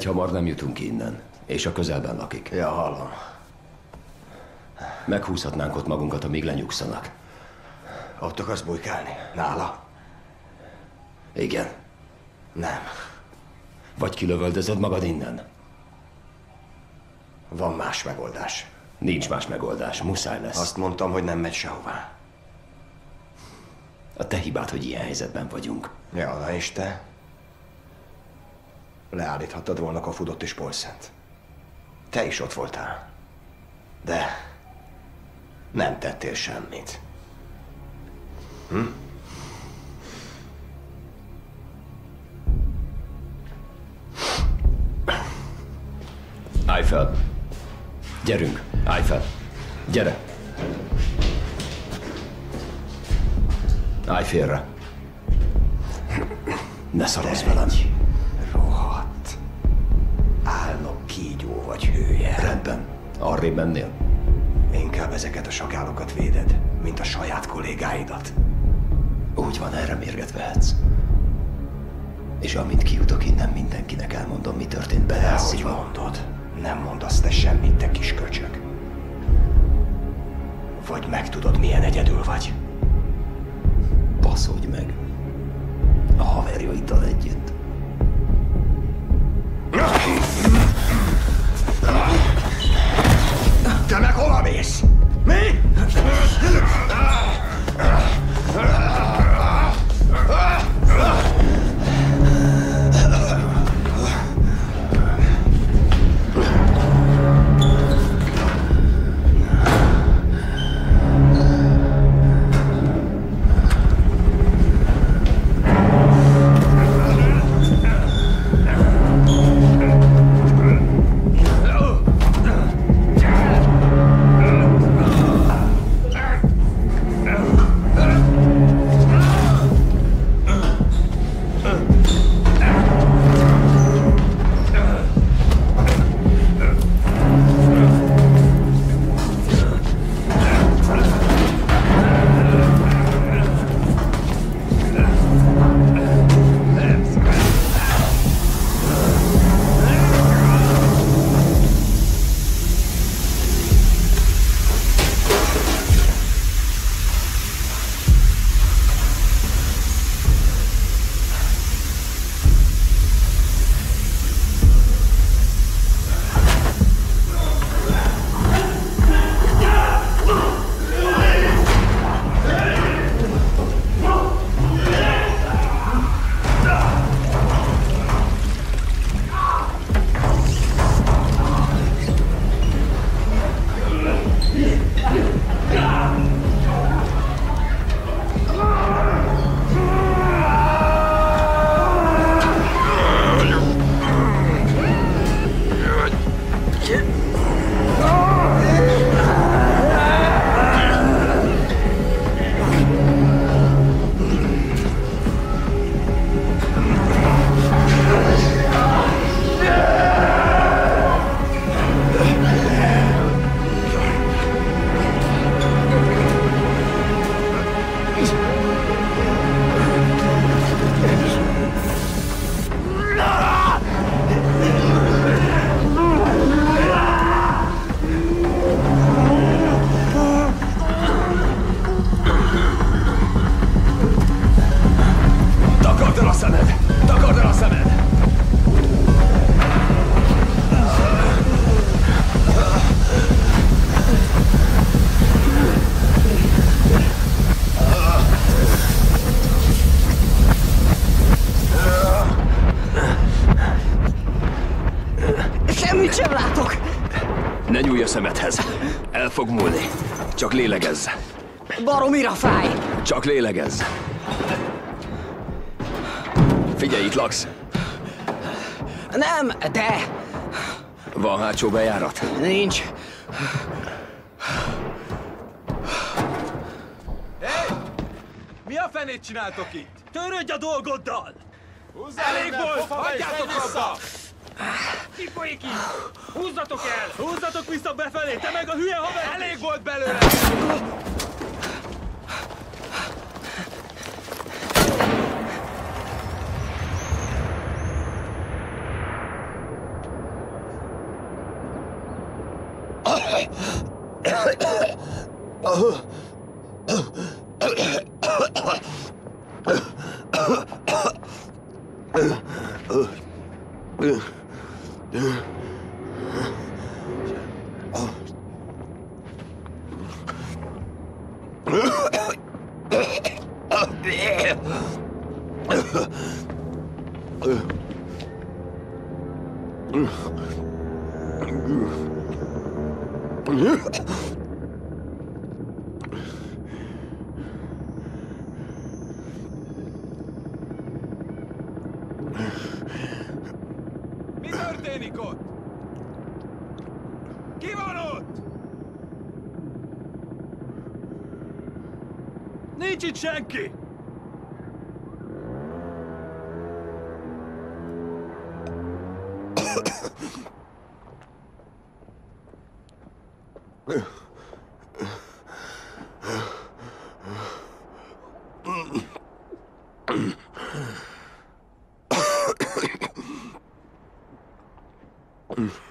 Egy hamar nem jutunk innen, és a közelben lakik. Ja, hallom. Meghúzhatnánk ott magunkat, amíg lenyugszanak. Ott akarsz bujkálni? Nála? Igen. Nem. Vagy kilövöldözöd magad innen? Van más megoldás. Nincs más megoldás, muszáj lesz. Azt mondtam, hogy nem megy sehová. A te hibád, hogy ilyen helyzetben vagyunk. Ja, na és te? Leállíthattad volna a Fudot és Polszent. Te is ott voltál. De nem tettél semmit. Hm? Állj fel. Gyerünk, állj fel. Gyere. Állj félre. Ne szarozz velem. Rohadt. Rendben. Arrébb mennél? Inkább ezeket a sakálokat véded, mint a saját kollégáidat. Úgy van, erre mérget vehetsz. És amint kijutok innen, mindenkinek elmondom, mi történt bele. hogy mondod? Nem mondasz te semmit, te kis köcsög. Vagy megtudod, milyen egyedül vagy. Baszódj meg. A haverjaiddal együtt. Te meg hova mész? Mi? Baromira fáj! Csak lélegezz. Figyelj, itt laksz. Nem, de... Van hátsó bejárat? Nincs. Mi a fenét csináltok itt? Törődj a dolgoddal! Húzzál Elég volt! Hagyjátok vissza! abba! Ki folyik itt? Húzzatok el! Húzzatok vissza befelé! Te meg a hülye haver! Elég volt belőle! Te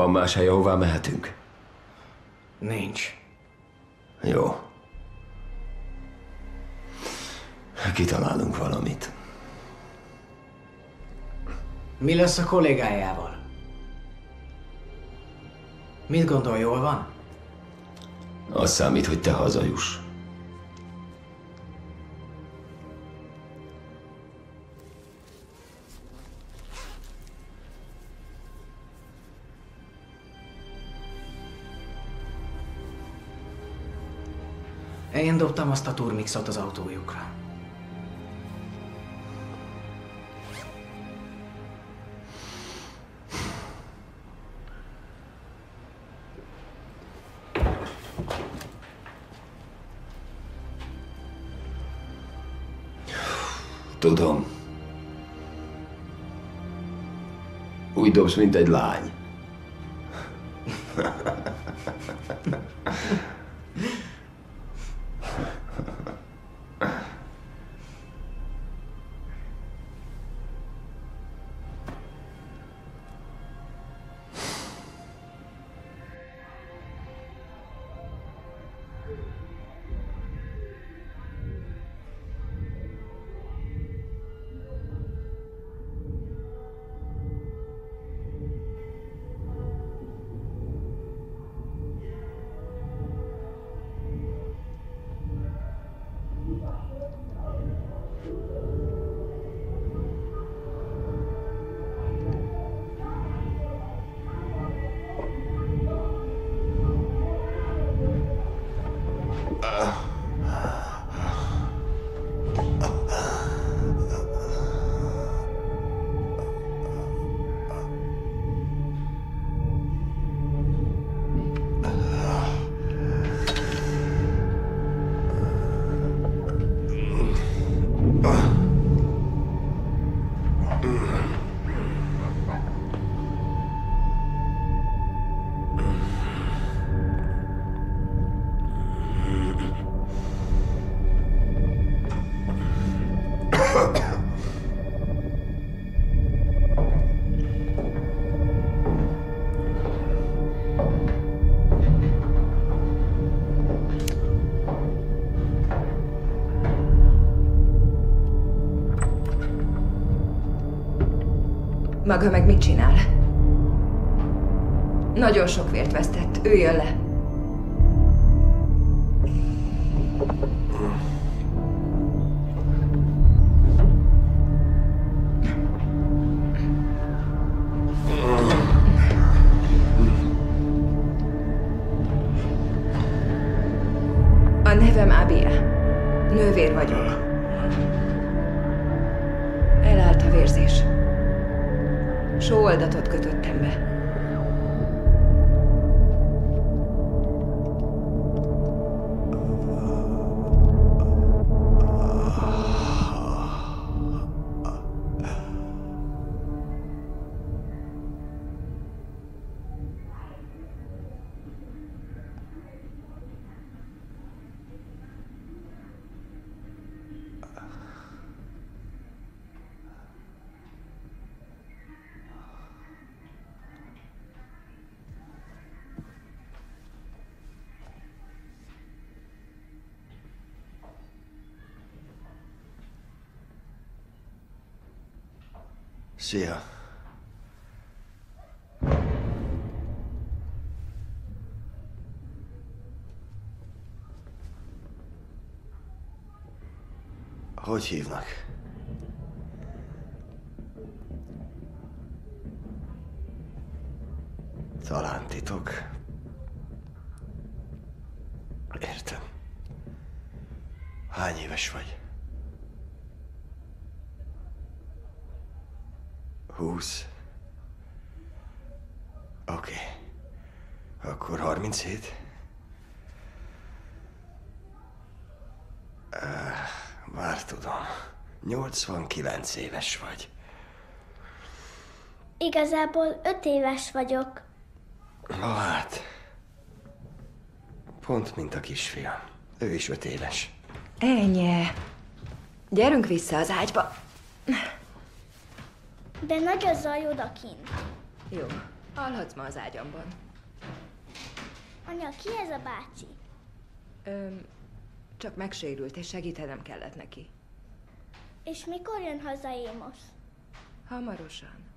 Van más hely, ahová mehetünk? Nincs. Jó. Kitalálunk valamit. Mi lesz a kollégájával? Mit gondol, jól van? Az számít, hogy te hazajuss. Én dobtam azt a turmixot az autójukra. Tudom. Úgy dobsz, mint egy lány. Maga meg mit csinál? Nagyon sok vért vesztett. Üljön le. Szia. Hogy hívnak? Talán titok. Értem. Hány éves vagy? Húsz. Oké. Akkor 37? Uh, már tudom. 89 éves vagy. Igazából öt éves vagyok. Na hát. Pont, mint a kisfiam. Ő is öt éves. Ennyi. Gyerünk vissza az ágyba. De nagy a zaj odakint. Jó, alhatsz ma az ágyamban. Anya, ki ez a bácsi? Öm, csak megsérült, és segítenem kellett neki. És mikor jön haza Émos? Hamarosan.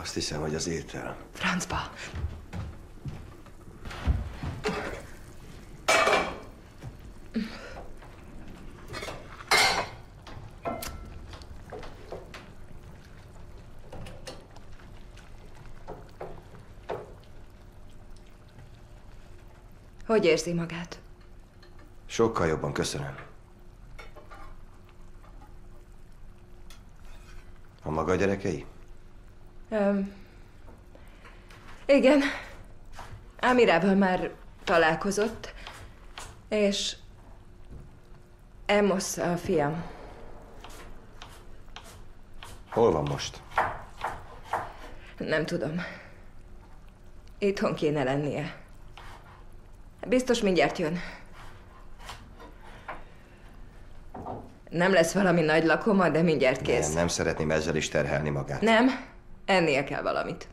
Azt hiszem, hogy az étel. Francba. Hogy érzi magát? Sokkal jobban, köszönöm. A maga gyerekei? Öm, igen. Amirával már találkozott, és Amos a fiam. Hol van most? Nem tudom. Itthon kéne lennie. Biztos mindjárt jön. Nem lesz valami nagy lakoma, de mindjárt kész. Nem, nem szeretném ezzel is terhelni magát. Nem, ennie kell valamit.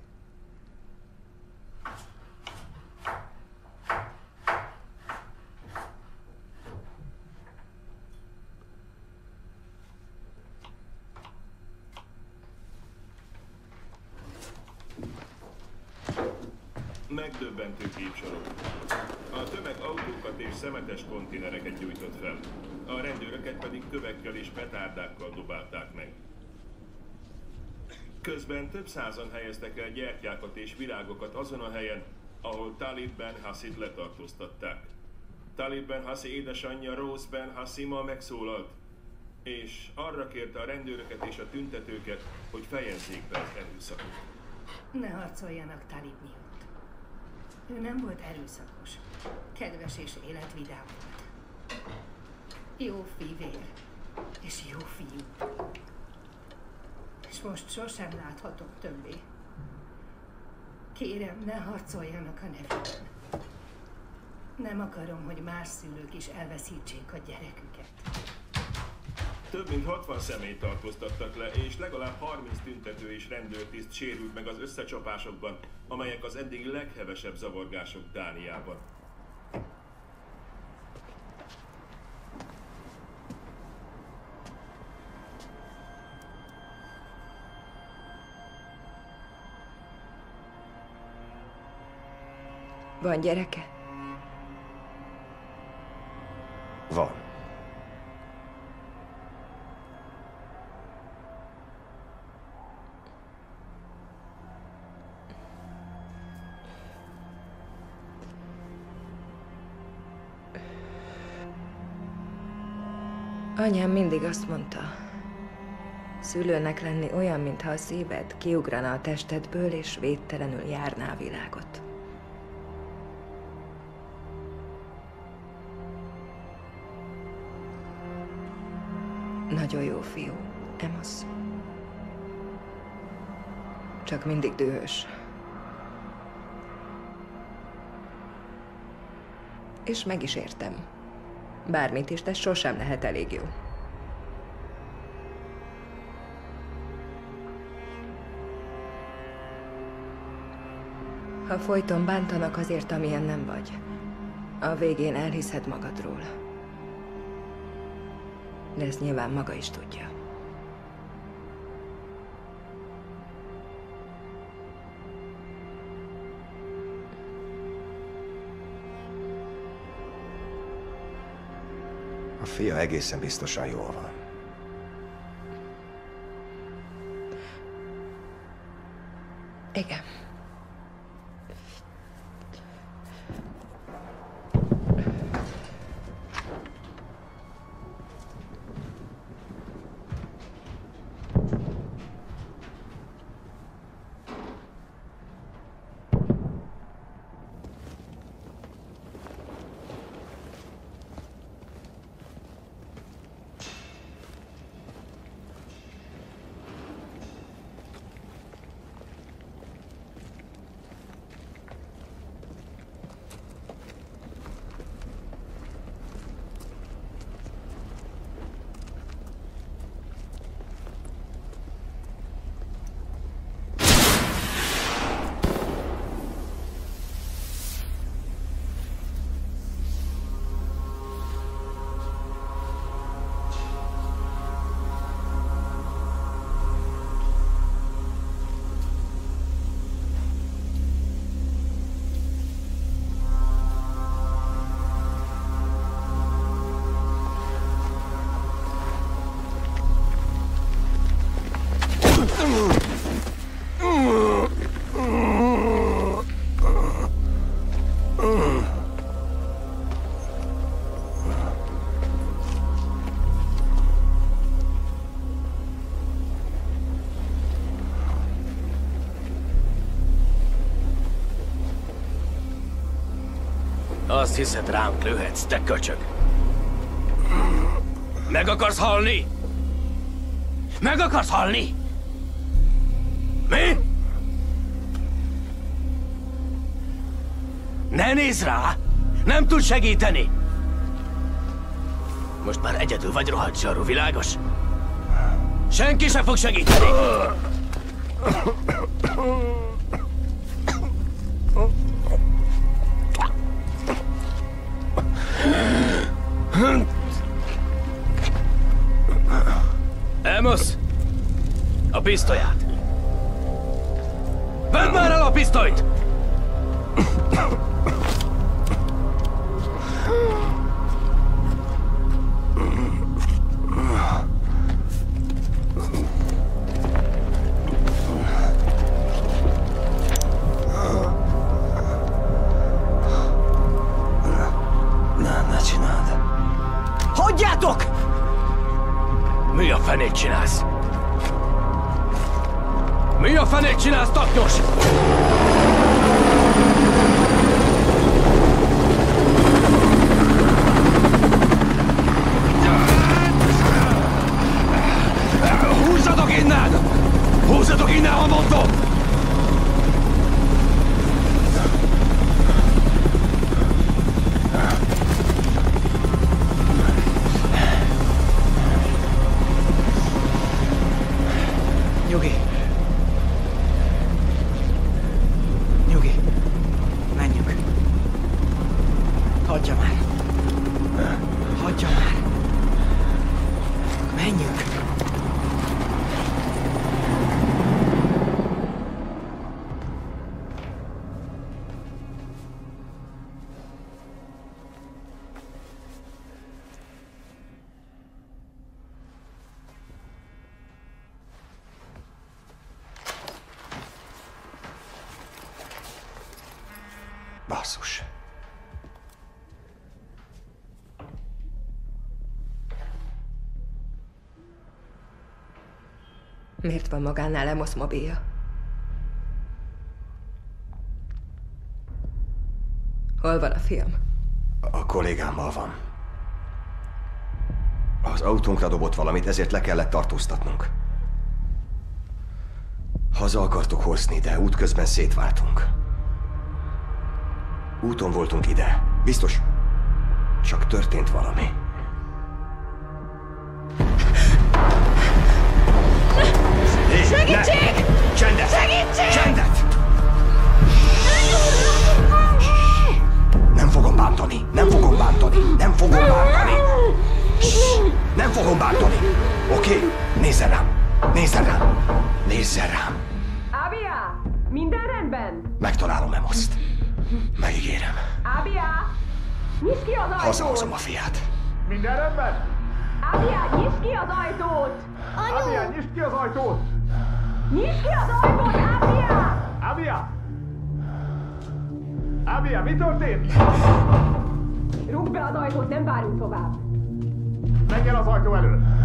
Megdöbbentő képsorok. A tömeg autókat és szemetes konténereket gyújtott fel. A rendőröket pedig kövekkel és petárdákkal dobálták meg. Közben több százan helyeztek el gyertyákat és virágokat azon a helyen, ahol Talib Ben Hassit letartóztatták. Talib Ben Hassi édesanyja Rose Ben Hassi ma megszólalt, és arra kérte a rendőröket és a tüntetőket, hogy fejezzék be az erőszakot. Ne harcoljanak Talib miatt. Ő nem volt erőszakos. Kedves és életvidám volt. Jó fivér. És jó fiú. És most sosem láthatok többé. Kérem, ne harcoljanak a nevében. Nem akarom, hogy más szülők is elveszítsék a gyereküket. Több mint 60 személyt tartóztattak le, és legalább 30 tüntető és rendőrtiszt sérült meg az összecsapásokban, amelyek az eddig leghevesebb zavargások Dániában. Van gyereke? Van. Anyám mindig azt mondta, szülőnek lenni olyan, mintha a szíved kiugrana a testedből, és védtelenül járná a világot. Nagyon jó fiú, Emos. Csak mindig dühös. És meg is értem. Bármit is, de sosem lehet elég jó. Ha folyton bántanak azért, amilyen nem vagy, a végén elhiszed magadról. De ezt nyilván maga is tudja. A fia egészen biztosan jól van. Igen. hiszed ránk lőhetsz, te köcsög? Meg akarsz halni? Meg akarsz halni? Mi? Ne nézz rá! Nem tud segíteni! Most már egyedül vagy rohadt zsarú, világos? Senki sem fog segíteni! A pisztolyát! Van magánál Emos mobilja? Hol van a fiam? A kollégámmal van. Az autónkra dobott valamit, ezért le kellett tartóztatnunk. Haza akartuk hozni, de útközben szétváltunk. Úton voltunk ide. Biztos, csak történt valami. Csendet! Segítség! Csendet! Nem fogom bántani! Nem fogom bántani! Nem fogom bántani! Ssss! Nem fogom bántani! Oké? Okay? Nézzen rám! Nézzen rám! Nézzen rám! Ábia! Minden rendben? Megtalálom Emoszt. Megígérem. Ábia! Nyisd ki az ajtót! Hazahozom a fiát. Minden rendben? Ábia, nyisd ki az ajtót! Ábia, nyisd ki az ajtót! Nyisd ki az ajtót, Ábia! Ábia! Ábia, mi történt? Rúgd be az ajtót, nem várunk tovább. Menj el az ajtó elől!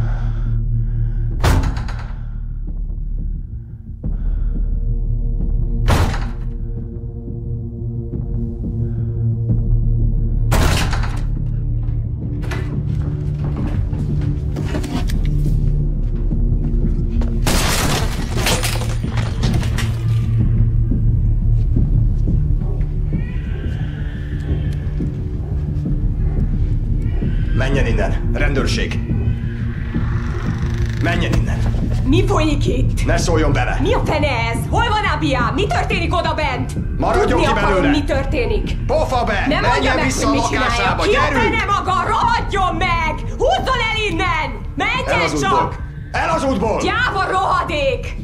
Rendőrség! Menjen innen! Mi folyik itt? Ne szóljon bele! Mi a fene ez? Hol van Ábia? Mi történik oda bent? Maradjon Tudni ki akarom, belőle! mi történik. Pofa be! Nem Menjen meg, vissza hogy a lakásába! Ki a Gyerünk! fene maga? Rohadjon meg! Húzzon el innen! El Menjen az csak! útból! El az útból! Gyáva rohadék!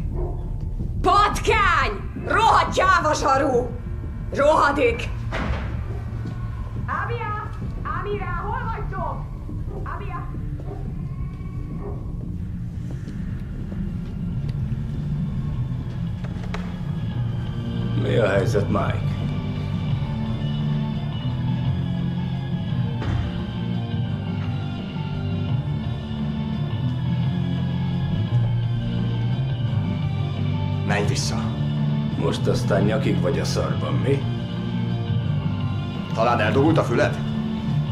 Patkány! Rohadt gyáva zsaru! Rohadék! Mi a helyzet, Mike? Menj vissza! Most aztán nyakig vagy a szarban, mi? Talán eldugult a füled?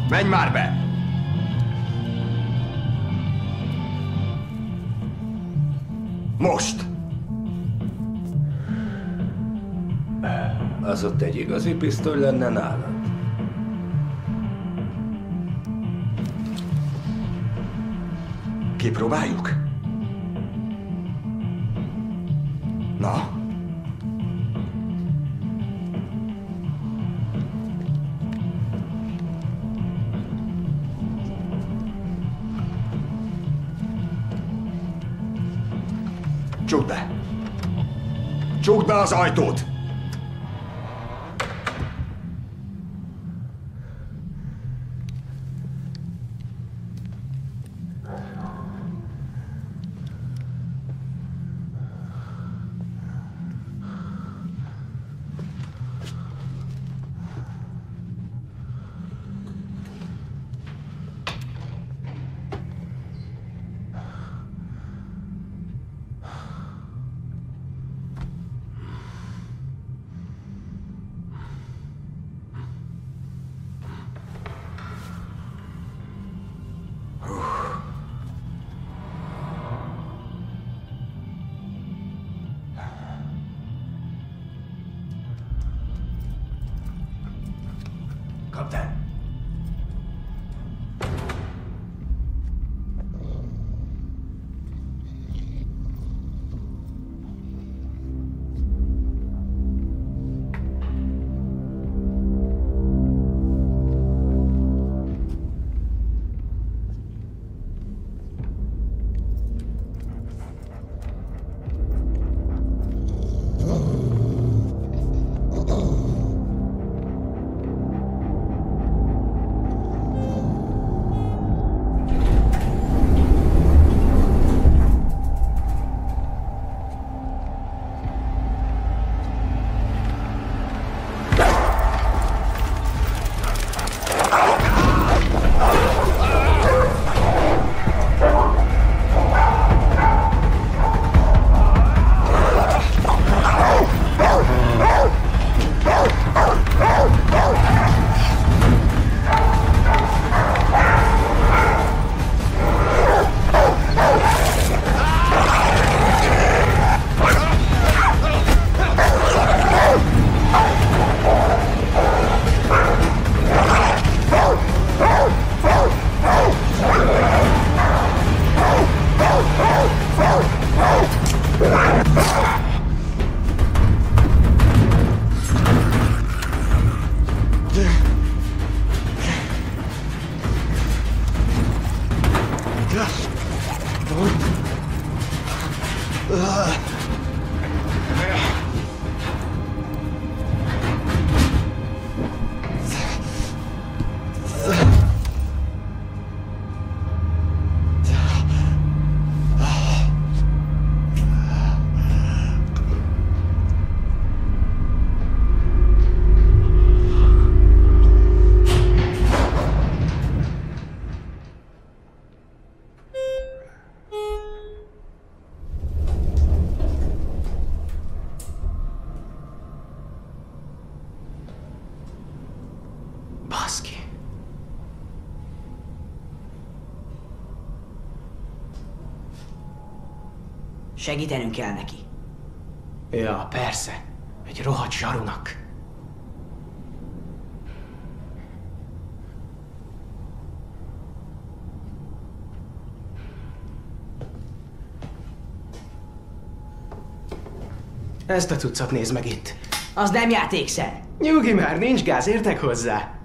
Menj már be! Most! az ott egy igazi pisztoly lenne nálad? Kipróbáljuk? Na, Csukd be! Csukd be az ajtót! Segítenünk kell neki. Ja, persze. Egy rohadt zsarunak. Ezt a cuccot nézd meg itt. Az nem játékszer. Nyugi már, nincs gáz, értek hozzá.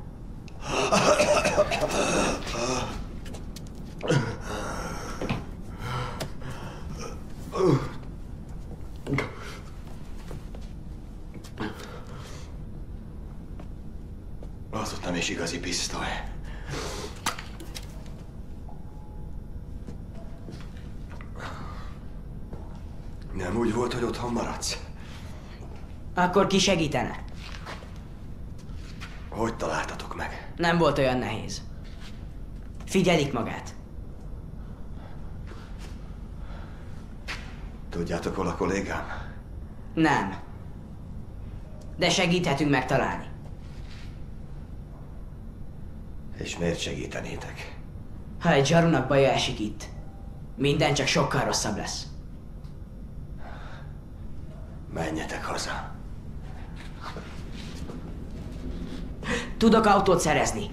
Az ott nem is igazi pisztoly. Nem úgy volt, hogy otthon maradsz? Akkor ki segítene? Hogy találtatok meg? Nem volt olyan nehéz. Figyelik magát. Tudjátok, hol a kollégám? Nem. De segíthetünk megtalálni. És miért segítenétek? Ha egy zsarunak baja esik itt, minden csak sokkal rosszabb lesz. Menjetek haza. Tudok autót szerezni.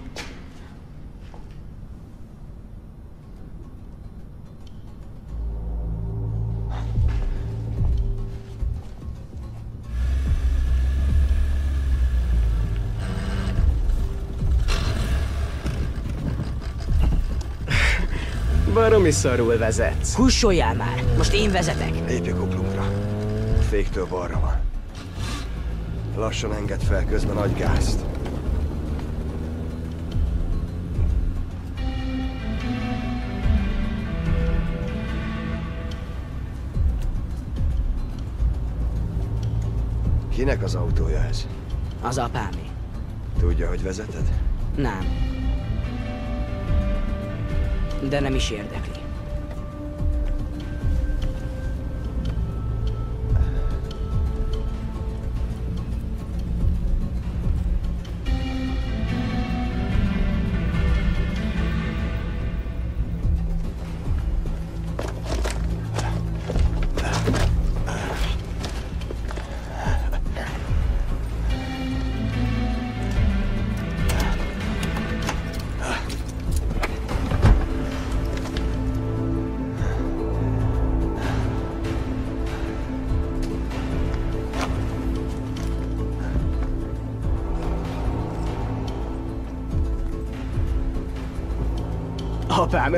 Baromi szarul vezetsz. Hussoljál már! Most én vezetek. Lépj a kuplumra. Féktől balra van. Lassan enged fel közben nagy gázt. Kinek az autója ez? Az apámé. Tudja, hogy vezeted? Nem. De nem is érdekli.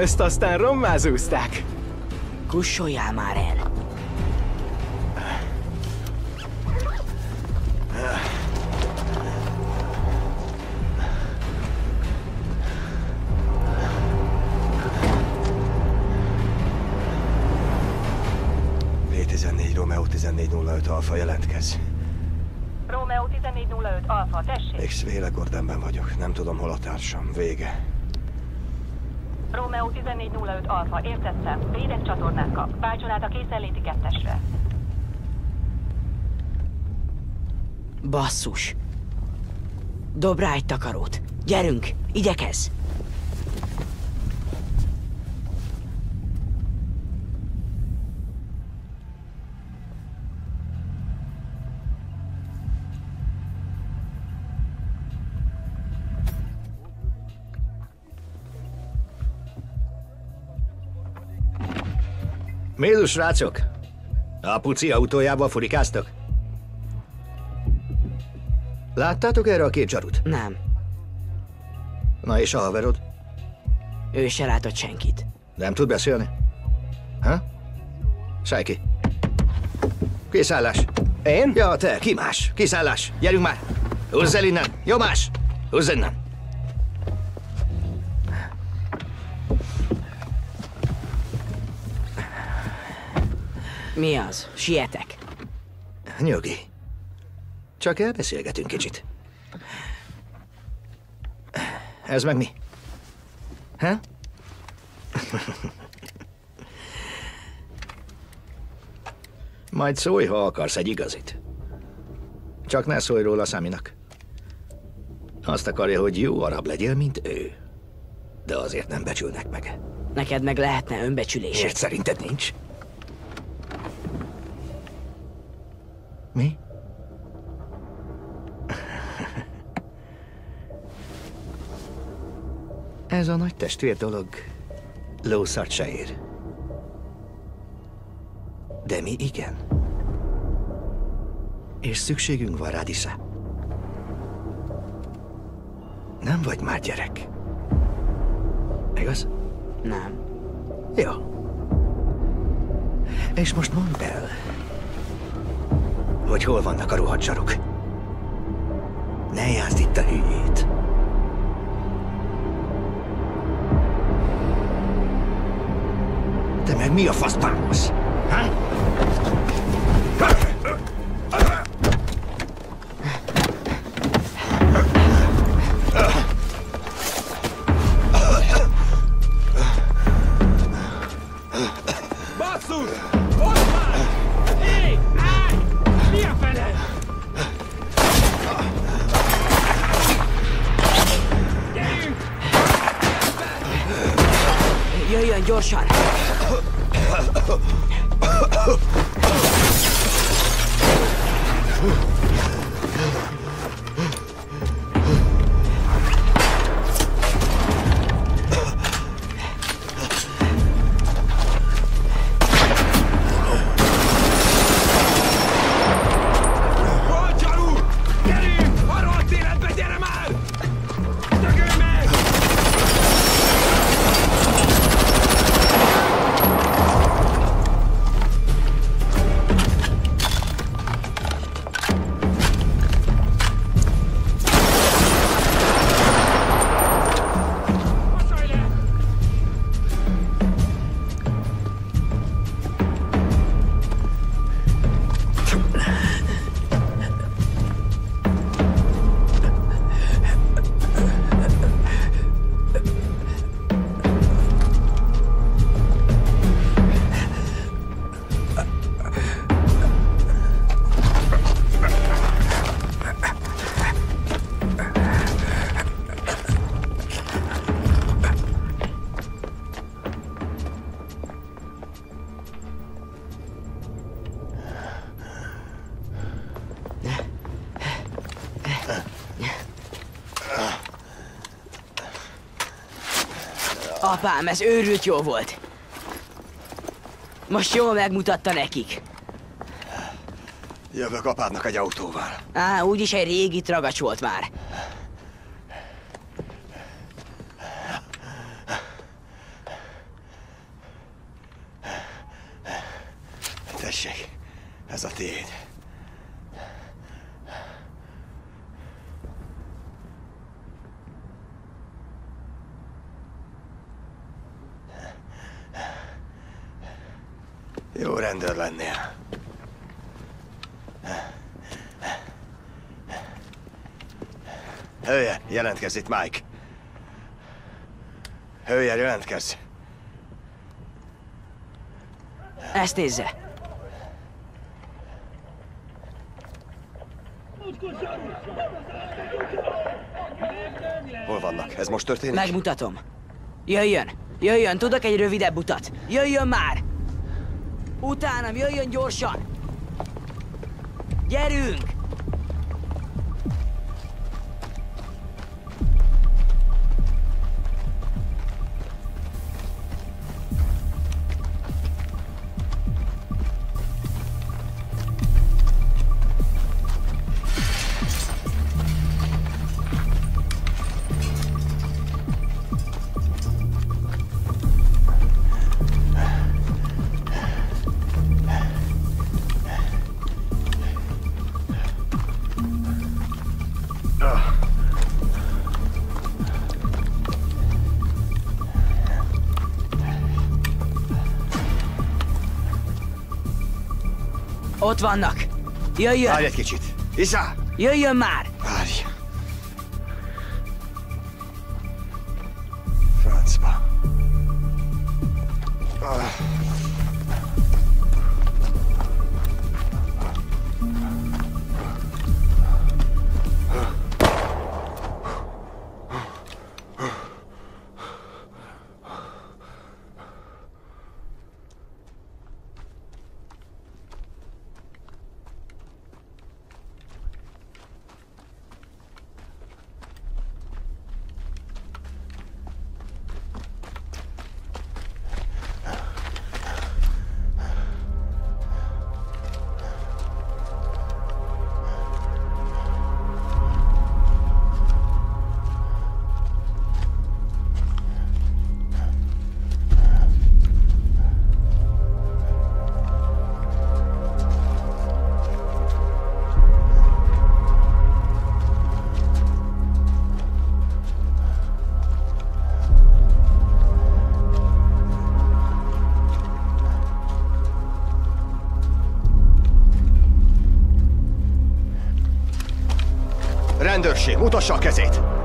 Ezt aztán rommázúzták. Kussoljál már el. P14 Romeo 1405 Alfa jelentkez. Romeo 1405 Alfa, tessék. X Véle Gordonben vagyok. Nem tudom, hol a társam. Vége. Romeo 1405 Alfa, értettem. Védett csatornákkal. Váltson át a készenléti kettesre. Basszus. Dob rá egy takarót. Gyerünk, igyekezz. Mézus, srácok! A puci autójával furikáztok? Láttátok erre a két zsarut? Nem. Na és a haverod? Ő se látott senkit. Nem tud beszélni? Ha? Sajki. Kiszállás. Én? Ja, te, ki más? Kiszállás. Gyerünk már. Húzz el innen. Jó más. Húzz innen. Mi az? Sietek. Nyugi. Csak elbeszélgetünk kicsit. Ez meg mi? Ha? Majd szólj, ha akarsz egy igazit. Csak ne szólj róla Száminak. Azt akarja, hogy jó arab legyél, mint ő. De azért nem becsülnek meg. Neked meg lehetne önbecsülés. Miért szerinted nincs? Mi? Ez a nagy testvér dolog lószart se ér. De mi igen. És szükségünk van rád, Isza. Nem vagy már gyerek. Igaz? Nem. Jó. És most mondd el, hogy hol vannak a rohadt. Ne játszd itt a hülyét. Te meg mi a fasz bámolsz? Ha? Apám, ez őrült jó volt. Most jól megmutatta nekik. Jövök apádnak egy autóval. Á, úgyis egy régi tragacs volt már. Tessék, ez a tiéd. Jó rendőr lennél. Itt, Mike. Hölje, jelentkezz. Ezt nézze. Hol vannak? Ez most történik? Megmutatom. Jöjjön! Jöjjön, tudok egy rövidebb utat. Jöjjön már! Utánam, jöjjön gyorsan! Gyerünk! Vannak. Jöjjön! Várj egy kicsit. Isa! Jöjjön már! Mutassa a kezét!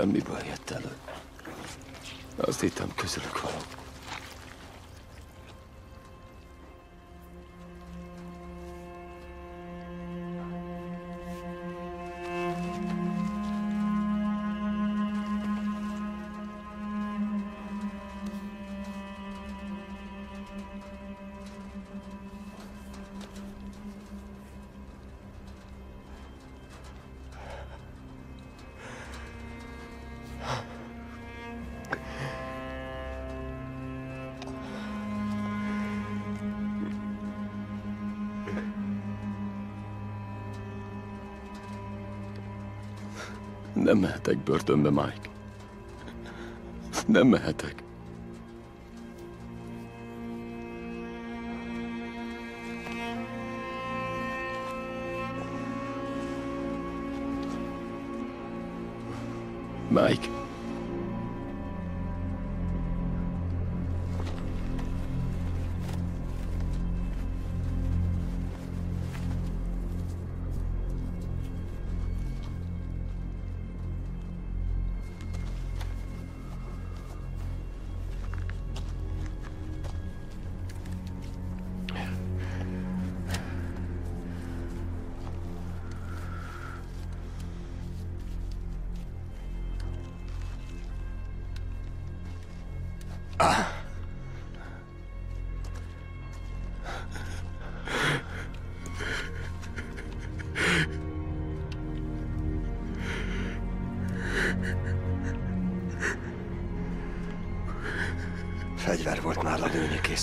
A semmiből mehetek börtönbe, Mike. Nem mehetek.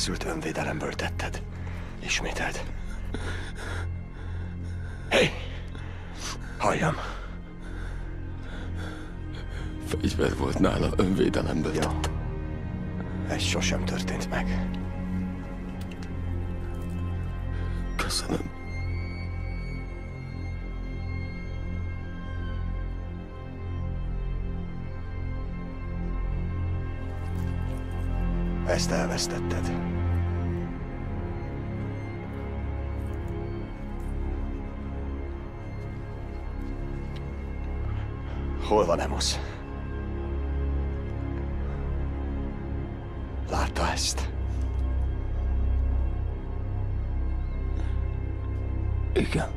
Készült önvédelemből tetted. Ismételd. Hé! Hey! Halljam! Fegyver volt nála önvédelemből. Jó. Ez sosem történt meg. Köszönöm. Ezt elvesztetted. Hol van Emos? Látta ezt? Igen.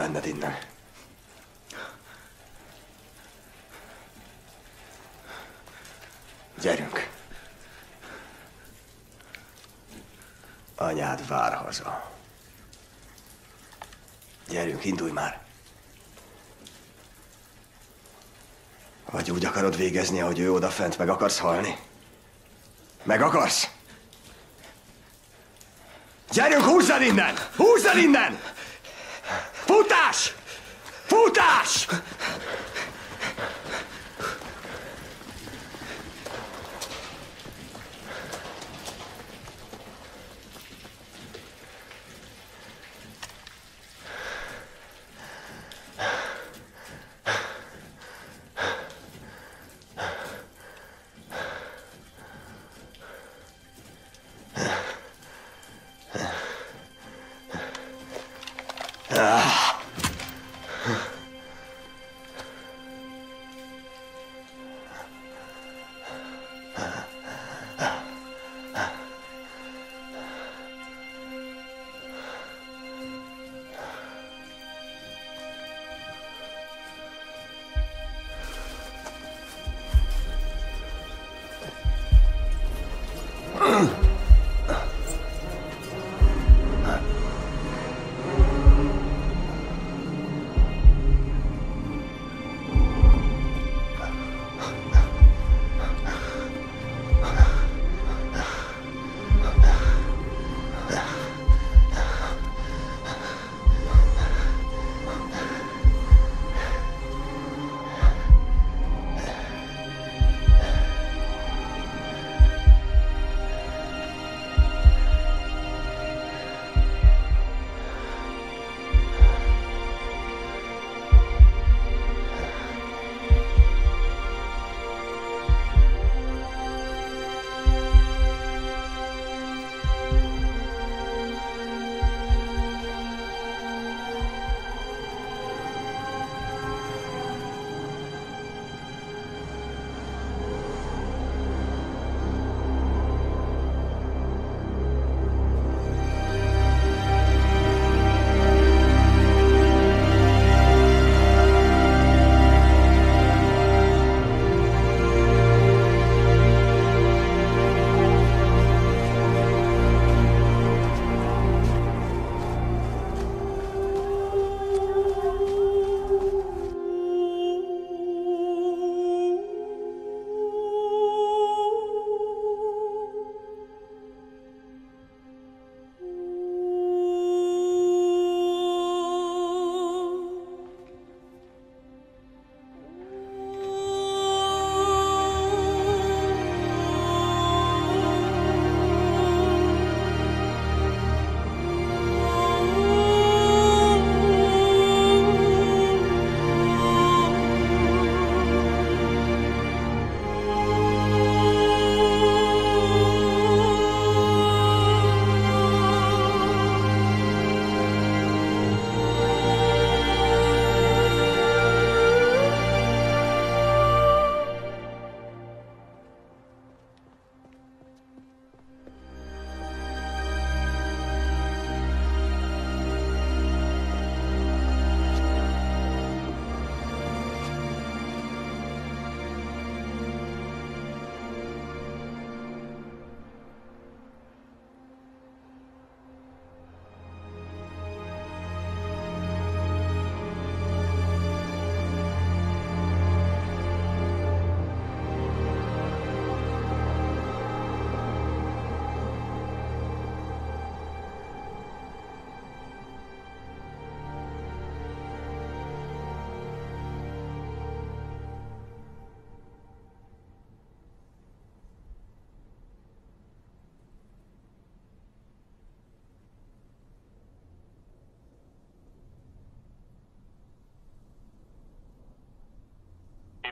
Menned innen. Gyerünk. Anyád vár haza. Gyerünk, indulj már. Vagy úgy akarod végezni, ahogy ő odafent, meg akarsz halni? Meg akarsz? Gyerünk, húzzad innen! Húzzad innen! Futás! Futás!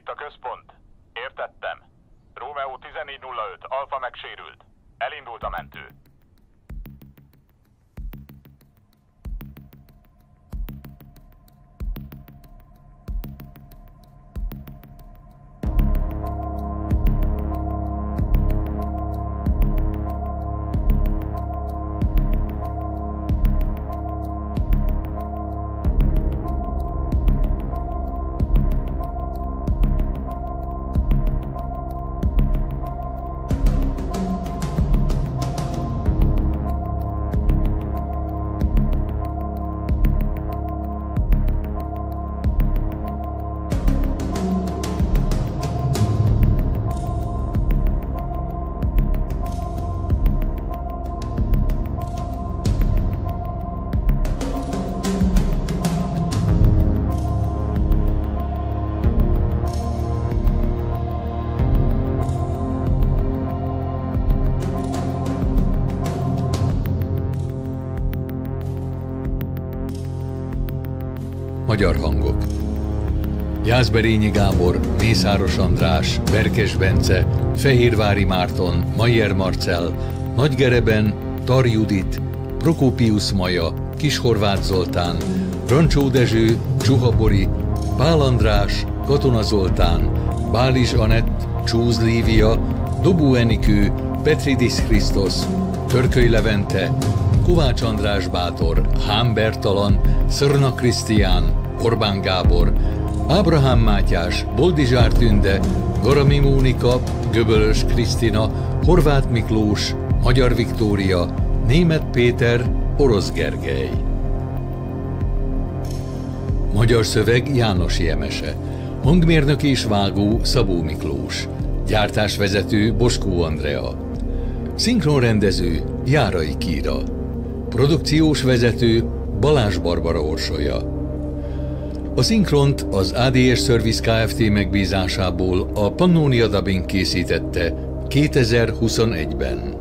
Itt a központ. Értettem. Rómeó 1405, Alfa megsérült. Elindult a mentő. Jászberényi Gábor, Mészáros András, Berkes Bence, Fehérvári Márton, Mayer Marcel, Nagygereben, Tar Judit, Prokópiusz Maja, Kishorváth Zoltán, Rancsó Dezső, Csuha Bori, Pál András, Katona Zoltán, Bális Anett, Csúz Lívia, Dobó Enikő, Petridis Krisztos, Törköly Levente, Kovács András Bátor, Hán Bertalan, Szörna Krisztián, Orbán Gábor, Ábrahám Mátyás, Boldizsár Tünde, Garami Mónika, Göbölös Krisztina, Horváth Miklós, Magyar Viktória, Német Péter, Orosz Gergely. Magyar szöveg János Jemese. Hangmérnök és vágó Szabó Miklós. Gyártásvezető Boskó Andrea. Szinkronrendező Járai Kíra. Produkciós vezető Balázs Barbara Orsolya. A szinkront az ADS Service Kft. megbízásából a Pannonia Dubbing készítette 2021-ben.